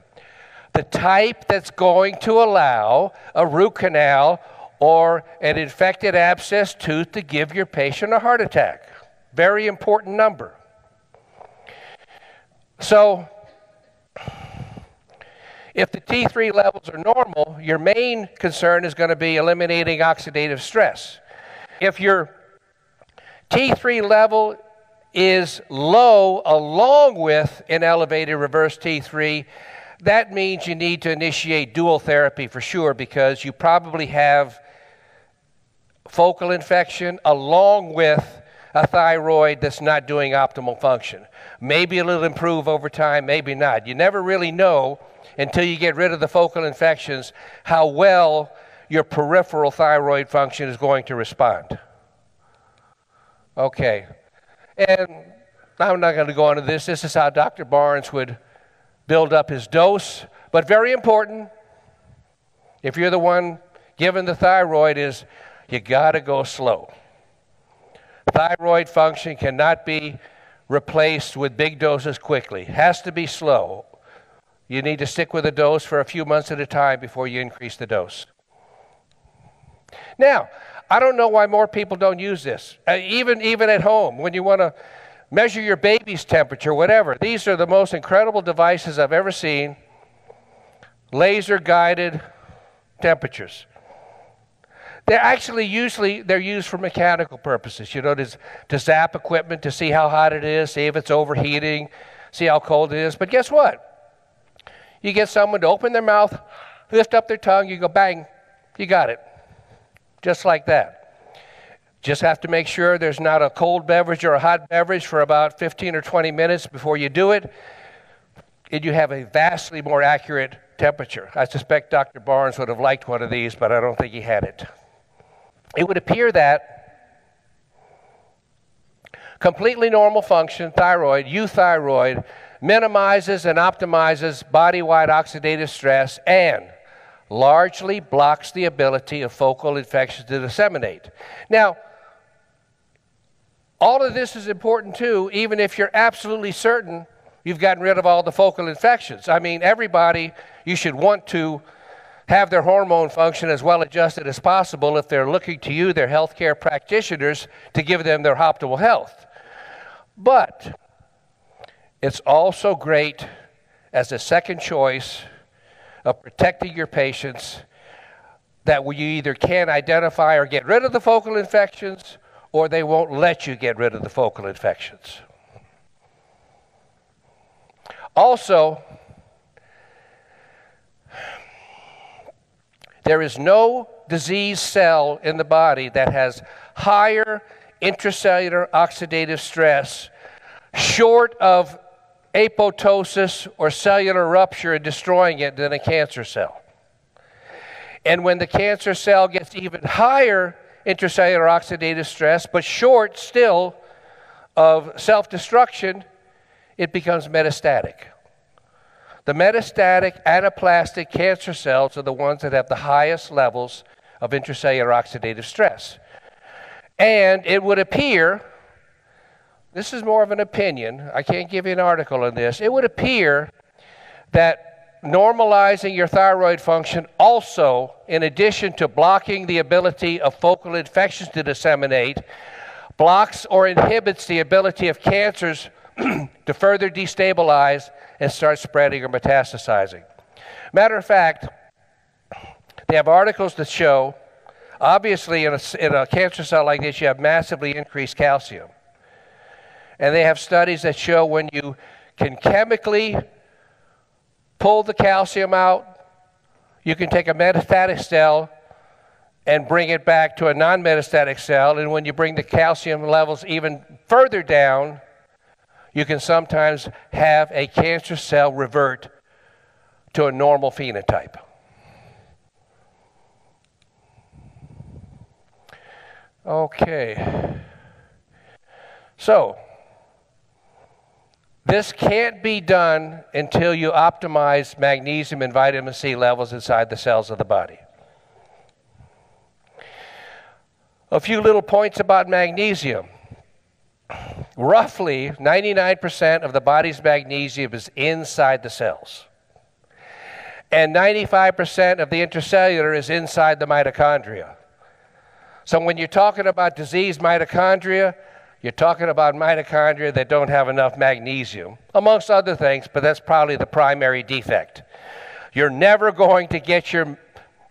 The type that's going to allow a root canal or an infected abscess tooth to give your patient a heart attack. Very important number. So, if the T3 levels are normal, your main concern is going to be eliminating oxidative stress. If your T3 level is low along with an elevated reverse T3, that means you need to initiate dual therapy for sure because you probably have focal infection along with a thyroid that's not doing optimal function. Maybe it'll improve over time, maybe not. You never really know until you get rid of the focal infections how well your peripheral thyroid function is going to respond. Okay. And I'm not going to go into this. This is how Dr. Barnes would build up his dose. But very important, if you're the one given the thyroid, is you got to go slow. Thyroid function cannot be replaced with big doses quickly. Has to be slow. You need to stick with a dose for a few months at a time before you increase the dose. Now, I don't know why more people don't use this. Uh, even, even at home, when you want to measure your baby's temperature, whatever. These are the most incredible devices I've ever seen. Laser guided temperatures. They're actually usually they're used for mechanical purposes. You know, to, to zap equipment to see how hot it is, see if it's overheating, see how cold it is. But guess what? You get someone to open their mouth, lift up their tongue, you go bang, you got it. Just like that. Just have to make sure there's not a cold beverage or a hot beverage for about 15 or 20 minutes before you do it. And you have a vastly more accurate temperature. I suspect Dr. Barnes would have liked one of these, but I don't think he had it. It would appear that completely normal function thyroid, euthyroid, minimizes and optimizes body wide oxidative stress and largely blocks the ability of focal infections to disseminate. Now, all of this is important too, even if you're absolutely certain you've gotten rid of all the focal infections. I mean, everybody, you should want to have their hormone function as well adjusted as possible if they're looking to you, their healthcare practitioners, to give them their optimal health. But it's also great as a second choice of protecting your patients that you either can identify or get rid of the focal infections or they won't let you get rid of the focal infections. Also, there is no disease cell in the body that has higher intracellular oxidative stress short of apoptosis or cellular rupture and destroying it than a cancer cell. And when the cancer cell gets even higher intracellular oxidative stress, but short still of self destruction, it becomes metastatic. The metastatic anaplastic cancer cells are the ones that have the highest levels of intracellular oxidative stress. And it would appear this is more of an opinion. I can't give you an article on this. It would appear that normalizing your thyroid function also, in addition to blocking the ability of focal infections to disseminate, blocks or inhibits the ability of cancers to further destabilize and start spreading or metastasizing. Matter of fact, they have articles that show, obviously, in a, in a cancer cell like this, you have massively increased calcium. And they have studies that show when you can chemically pull the calcium out, you can take a metastatic cell and bring it back to a non metastatic cell. And when you bring the calcium levels even further down, you can sometimes have a cancer cell revert to a normal phenotype. Okay. So, this can't be done until you optimize magnesium and vitamin C levels inside the cells of the body. A few little points about magnesium. Roughly 99% of the body's magnesium is inside the cells. And 95% of the intercellular is inside the mitochondria. So when you're talking about diseased mitochondria, you're talking about mitochondria that don't have enough magnesium, amongst other things, but that's probably the primary defect. You're never going to get your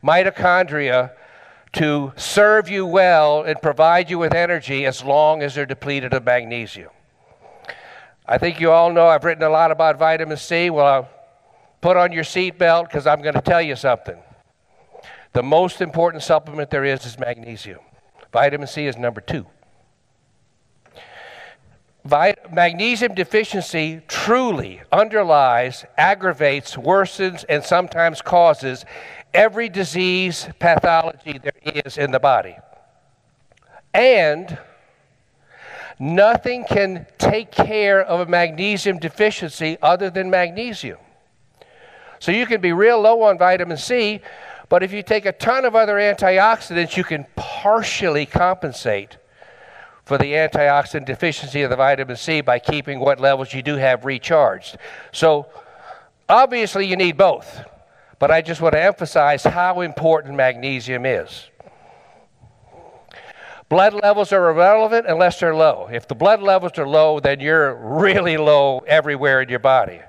mitochondria to serve you well and provide you with energy as long as they're depleted of magnesium. I think you all know I've written a lot about vitamin C. Well, I'll put on your seatbelt because I'm going to tell you something. The most important supplement there is is magnesium. Vitamin C is number two magnesium deficiency truly underlies, aggravates, worsens, and sometimes causes every disease pathology there is in the body. And nothing can take care of a magnesium deficiency other than magnesium. So you can be real low on vitamin C, but if you take a ton of other antioxidants, you can partially compensate for the antioxidant deficiency of the vitamin C by keeping what levels you do have recharged. So, obviously, you need both. But I just want to emphasize how important magnesium is. Blood levels are irrelevant unless they're low. If the blood levels are low, then you're really low everywhere in your body.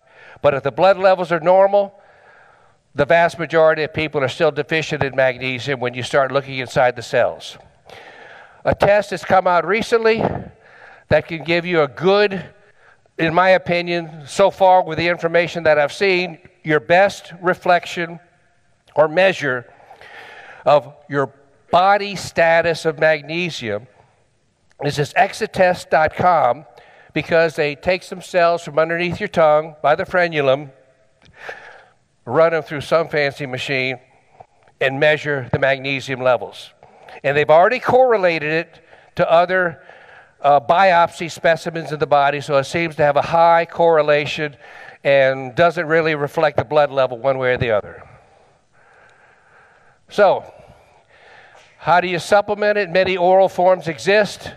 But if the blood levels are normal, the vast majority of people are still deficient in magnesium when you start looking inside the cells a test that's come out recently that can give you a good, in my opinion, so far with the information that I've seen, your best reflection or measure of your body status of magnesium is this exatest.com because they take some cells from underneath your tongue by the frenulum, run them through some fancy machine, and measure the magnesium levels. And they've already correlated it to other uh, biopsy specimens in the body, so it seems to have a high correlation and doesn't really reflect the blood level one way or the other. So, how do you supplement it? Many oral forms exist,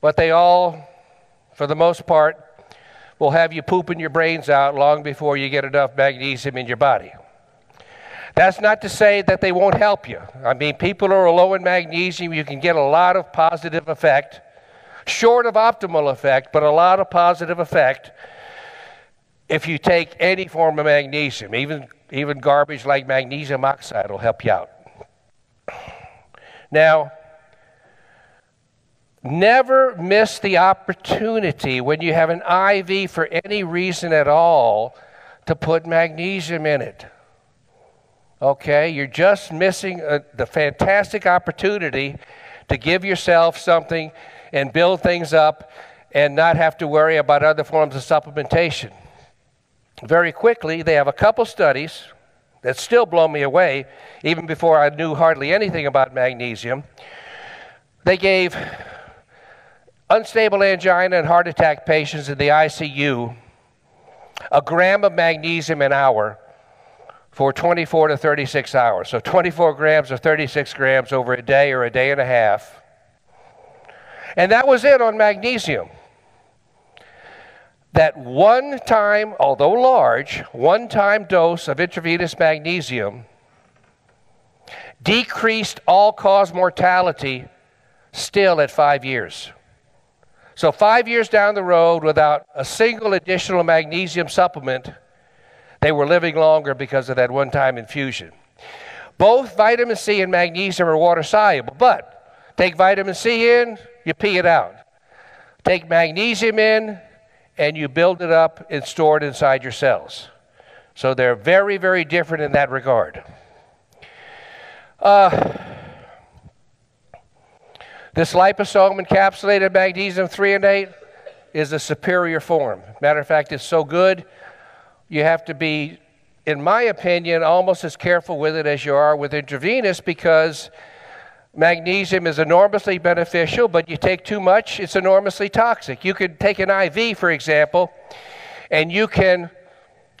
but they all, for the most part, will have you pooping your brains out long before you get enough magnesium in your body. That's not to say that they won't help you. I mean, people who are low in magnesium, you can get a lot of positive effect, short of optimal effect, but a lot of positive effect if you take any form of magnesium. Even, even garbage like magnesium oxide will help you out. Now, never miss the opportunity when you have an IV for any reason at all to put magnesium in it. Okay, you're just missing a, uh, the fantastic opportunity to give yourself something and build things up and not have to worry about other forms of supplementation. Very quickly, they have a couple studies that still blow me away, even before I knew hardly anything about magnesium. They gave unstable angina and heart attack patients in the ICU a gram of magnesium an hour for 24 to 36 hours. So 24 grams or 36 grams over a day or a day and a half. And that was it on magnesium. That one time, although large, one time dose of intravenous magnesium decreased all cause mortality still at five years. So, five years down the road, without a single additional magnesium supplement, they were living longer because of that one time infusion. Both vitamin C and magnesium are water soluble, but take vitamin C in, you pee it out. Take magnesium in, and you build it up and store it inside your cells. So they're very, very different in that regard. Uh, this liposome encapsulated magnesium threonate is a superior form. Matter of fact, it's so good, you have to be, in my opinion, almost as careful with it as you are with intravenous because magnesium is enormously beneficial, but you take too much, it's enormously toxic. You could take an IV, for example, and you can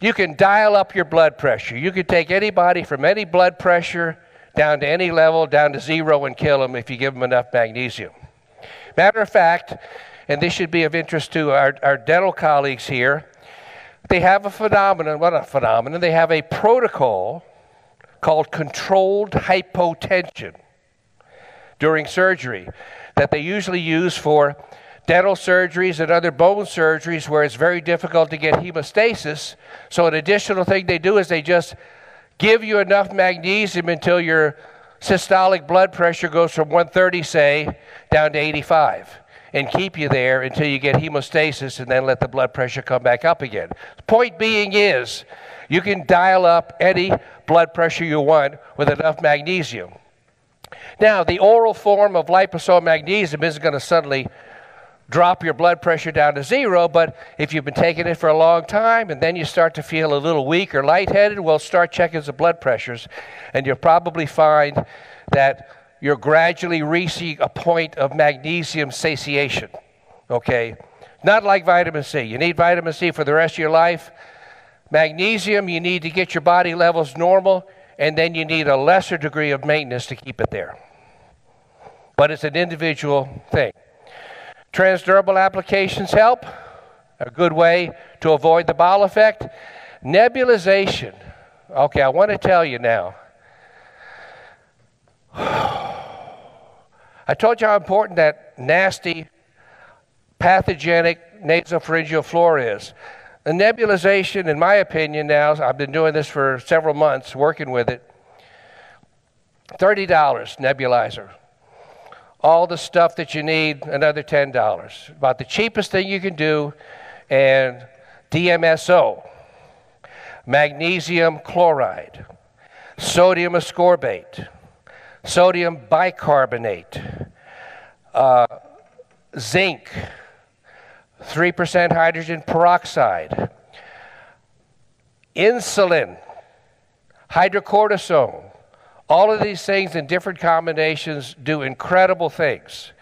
you can dial up your blood pressure. You could take anybody from any blood pressure down to any level, down to zero, and kill them if you give them enough magnesium. Matter of fact, and this should be of interest to our, our dental colleagues here, they have a phenomenon, what a phenomenon, they have a protocol called controlled hypotension during surgery that they usually use for dental surgeries and other bone surgeries where it's very difficult to get hemostasis. So, an additional thing they do is they just give you enough magnesium until your systolic blood pressure goes from 130, say, down to 85, and keep you there until you get hemostasis and then let the blood pressure come back up again. Point being is, you can dial up any blood pressure you want with enough magnesium. Now, the oral form of liposomal magnesium isn't going to suddenly drop your blood pressure down to zero, but if you've been taking it for a long time and then you start to feel a little weak or lightheaded, well, start checking the blood pressures, and you'll probably find that you're gradually reaching a point of magnesium satiation. Okay? Not like vitamin C. You need vitamin C for the rest of your life. Magnesium, you need to get your body levels normal, and then you need a lesser degree of maintenance to keep it there. But it's an individual thing. Transdermal applications help, a good way to avoid the bowel effect. Nebulization. Okay, I want to tell you now. I told you how important that nasty pathogenic nasopharyngeal flora is. The nebulization, in my opinion, now, I've been doing this for several months, working with it. $30 nebulizer all the stuff that you need, another $10. About the cheapest thing you can do, and DMSO, magnesium chloride, sodium ascorbate, sodium bicarbonate, uh, zinc, 3% hydrogen peroxide, insulin, hydrocortisone, all of these things in different combinations do incredible things.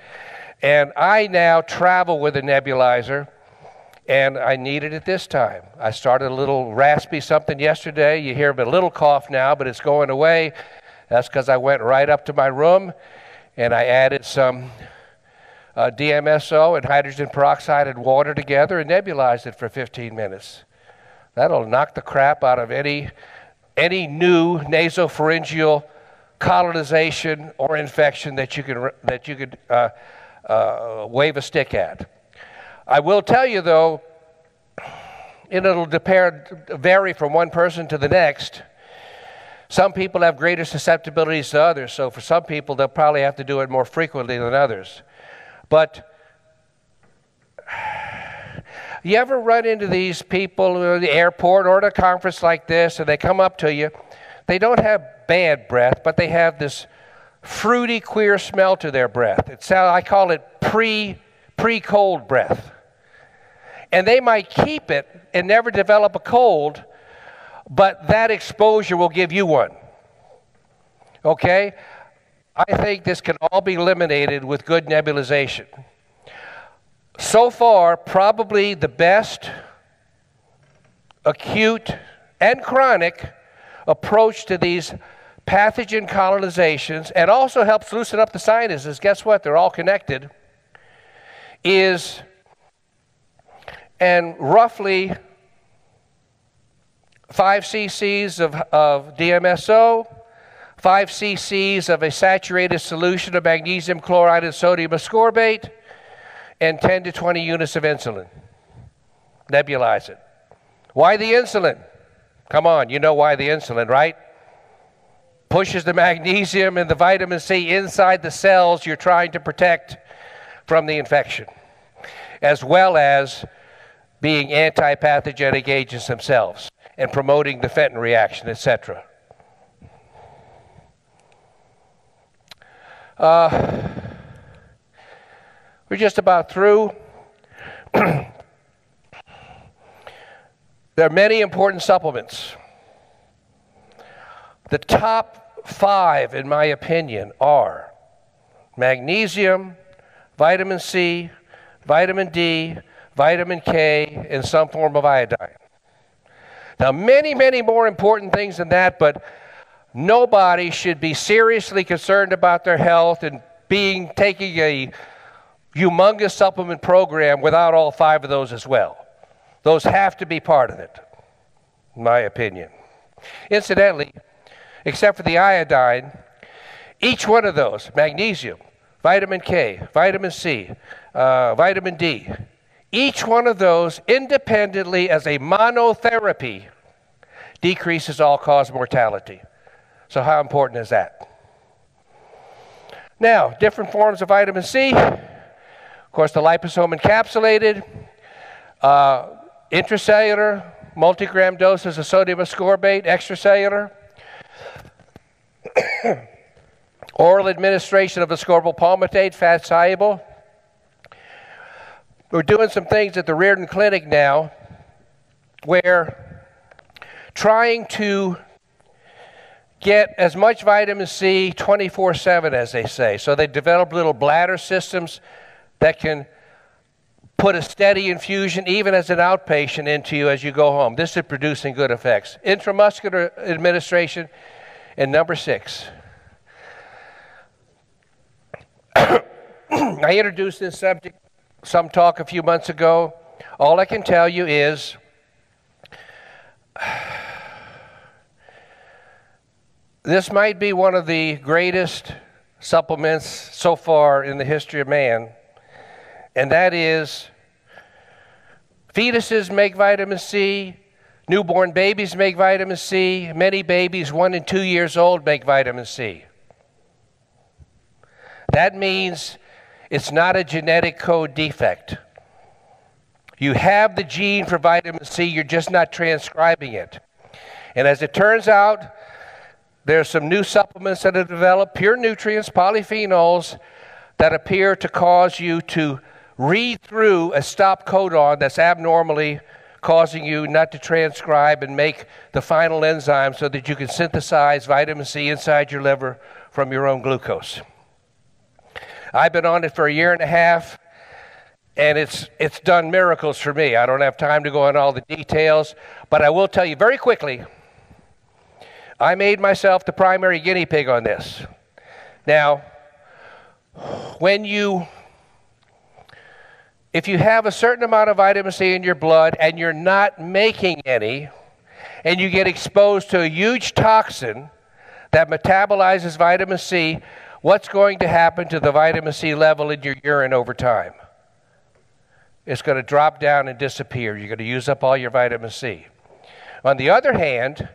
And I now travel with a nebulizer, and I needed it this time. I started a little raspy something yesterday. You hear a little cough now, but it's going away. That's because I went right up to my room and I added some uh, DMSO and hydrogen peroxide and water together and nebulized it for 15 minutes. That'll knock the crap out of any, any new nasopharyngeal colonization or infection that you could, that you could uh, uh, wave a stick at. I will tell you, though, and it'll vary from one person to the next. Some people have greater susceptibilities to others, so for some people, they'll probably have to do it more frequently than others. But you ever run into these people at the airport or at a conference like this, and they come up to you? They don't have bad breath, but they have this fruity, queer smell to their breath. It's I call it pre pre cold breath. And they might keep it and never develop a cold, but that exposure will give you one. Okay? I think this can all be eliminated with good nebulization. So far, probably the best acute and chronic approach to these pathogen colonizations and also helps loosen up the sinuses. Guess what? They're all connected. Is and roughly 5 cc's of, of DMSO, 5 cc's of a saturated solution of magnesium chloride and sodium ascorbate, and 10 to 20 units of insulin. Nebulize it. Why the insulin? Come on, you know why the insulin, right? Pushes the magnesium and the vitamin C inside the cells you're trying to protect from the infection, as well as being anti pathogenic agents themselves and promoting the Fenton reaction, etc. Uh, we're just about through. there are many important supplements. The top five, in my opinion, are magnesium, vitamin C, vitamin D, vitamin K, and some form of iodine. Now, many, many more important things than that, but nobody should be seriously concerned about their health and being taking a humongous supplement program without all five of those as well. Those have to be part of it, in my opinion. Incidentally, except for the iodine, each one of those, magnesium, vitamin K, vitamin C, uh, vitamin D, each one of those independently as a monotherapy decreases all cause mortality. So, how important is that? Now, different forms of vitamin C. Of course, the liposome encapsulated, uh, intracellular, multigram doses of sodium ascorbate, extracellular. Oral administration of ascorbyl palmitate, fat soluble. We're doing some things at the Riordan Clinic now where trying to get as much vitamin C 24 7, as they say. So they develop little bladder systems that can put a steady infusion, even as an outpatient, into you as you go home. This is producing good effects. Intramuscular administration. And number six, I introduced this subject some talk a few months ago. All I can tell you is this might be one of the greatest supplements so far in the history of man, and that is fetuses make vitamin C, newborn babies make vitamin C, many babies, one and two years old, make vitamin C. That means it's not a genetic code defect. You have the gene for vitamin C, you're just not transcribing it. And as it turns out, there are some new supplements that have developed, pure nutrients, polyphenols, that appear to cause you to read through a stop codon that's abnormally causing you not to transcribe and make the final enzyme so that you can synthesize vitamin C inside your liver from your own glucose. I've been on it for a year and a half, and it's, it's done miracles for me. I don't have time to go into all the details, but I will tell you very quickly I made myself the primary guinea pig on this. Now, when you if you have a certain amount of vitamin C in your blood and you're not making any, and you get exposed to a huge toxin that metabolizes vitamin C, what's going to happen to the vitamin C level in your urine over time? It's going to drop down and disappear. You're going to use up all your vitamin C. On the other hand,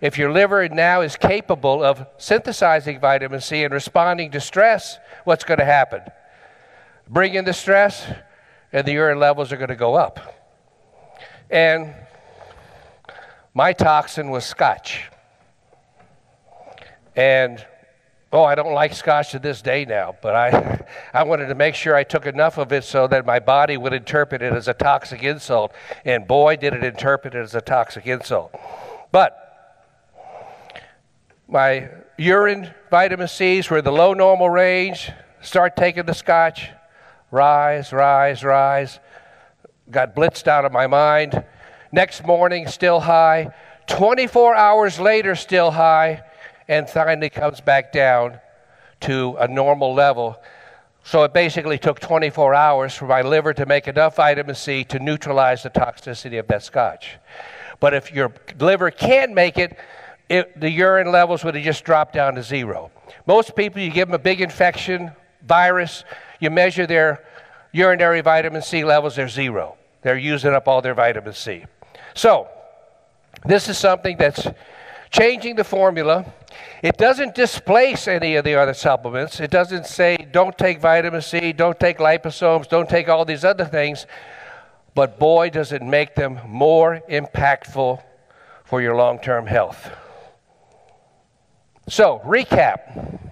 if your liver now is capable of synthesizing vitamin C and responding to stress, what's going to happen? Bring in the stress, and the urine levels are going to go up. And my toxin was scotch. And Oh, I don't like scotch to this day now, but I, I wanted to make sure I took enough of it so that my body would interpret it as a toxic insult. And boy, did it interpret it as a toxic insult. But my urine vitamin C's were the low normal range. Start taking the scotch, rise, rise, rise. Got blitzed out of my mind. Next morning, still high. 24 hours later, still high and finally comes back down to a normal level. So it basically took 24 hours for my liver to make enough vitamin C to neutralize the toxicity of that scotch. But if your liver can't make it, it the urine levels would have just dropped down to zero. Most people, you give them a big infection, virus, you measure their urinary vitamin C levels, they're zero. They're using up all their vitamin C. So, this is something that's changing the formula. It doesn't displace any of the other supplements. It doesn't say don't take vitamin C, don't take liposomes, don't take all these other things. But boy, does it make them more impactful for your long term health. So, recap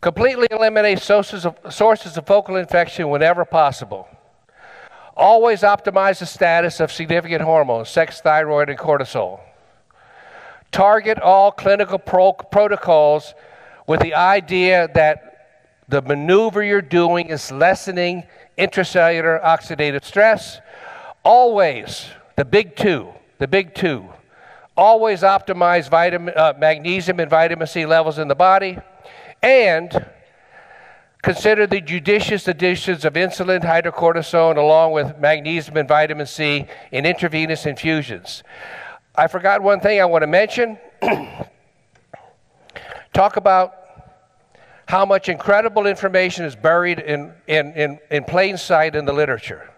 completely eliminate sources of, sources of focal infection whenever possible. Always optimize the status of significant hormones, sex, thyroid, and cortisol. Target all clinical pro- protocols with the idea that the maneuver you're doing is lessening intracellular oxidative stress. Always, the big two, the big two, always optimize vitamin, uh, magnesium and vitamin C levels in the body, and consider the judicious additions of insulin, hydrocortisone, along with magnesium and vitamin C in intravenous infusions. I forgot one thing I want to mention. Talk about how much incredible information is buried in, in, in, in plain sight in the literature.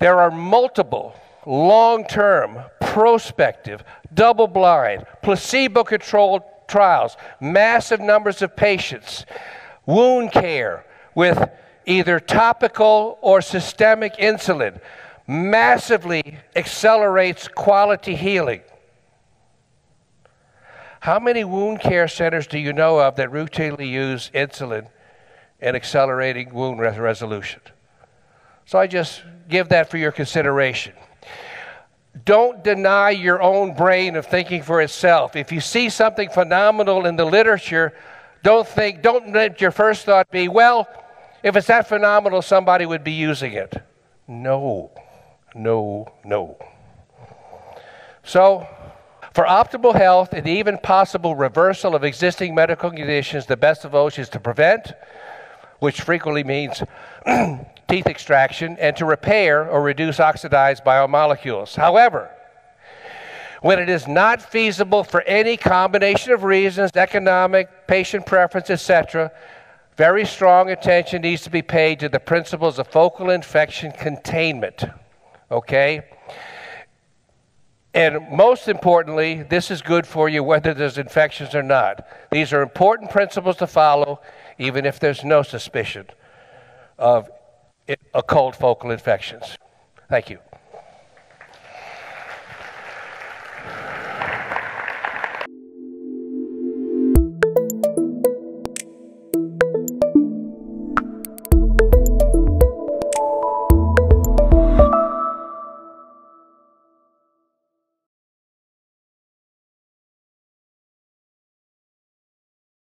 There are multiple long term, prospective, double blind, placebo controlled trials, massive numbers of patients, wound care with either topical or systemic insulin massively accelerates quality healing. How many wound care centers do you know of that routinely use insulin in accelerating wound resolution? So I just give that for your consideration. Don't deny your own brain of thinking for itself. If you see something phenomenal in the literature, don't think, don't let your first thought be, well, if it's that phenomenal, somebody would be using it. No, no, no. So, for optimal health and even possible reversal of existing medical conditions, the best approach is to prevent, which frequently means teeth extraction, and to repair or reduce oxidized biomolecules. However, when it is not feasible for any combination of reasons, economic, patient preference, etc., very strong attention needs to be paid to the principles of focal infection containment. Okay? And most importantly, this is good for you whether there's infections or not. These are important principles to follow, even if there's no suspicion of occult focal infections. Thank you.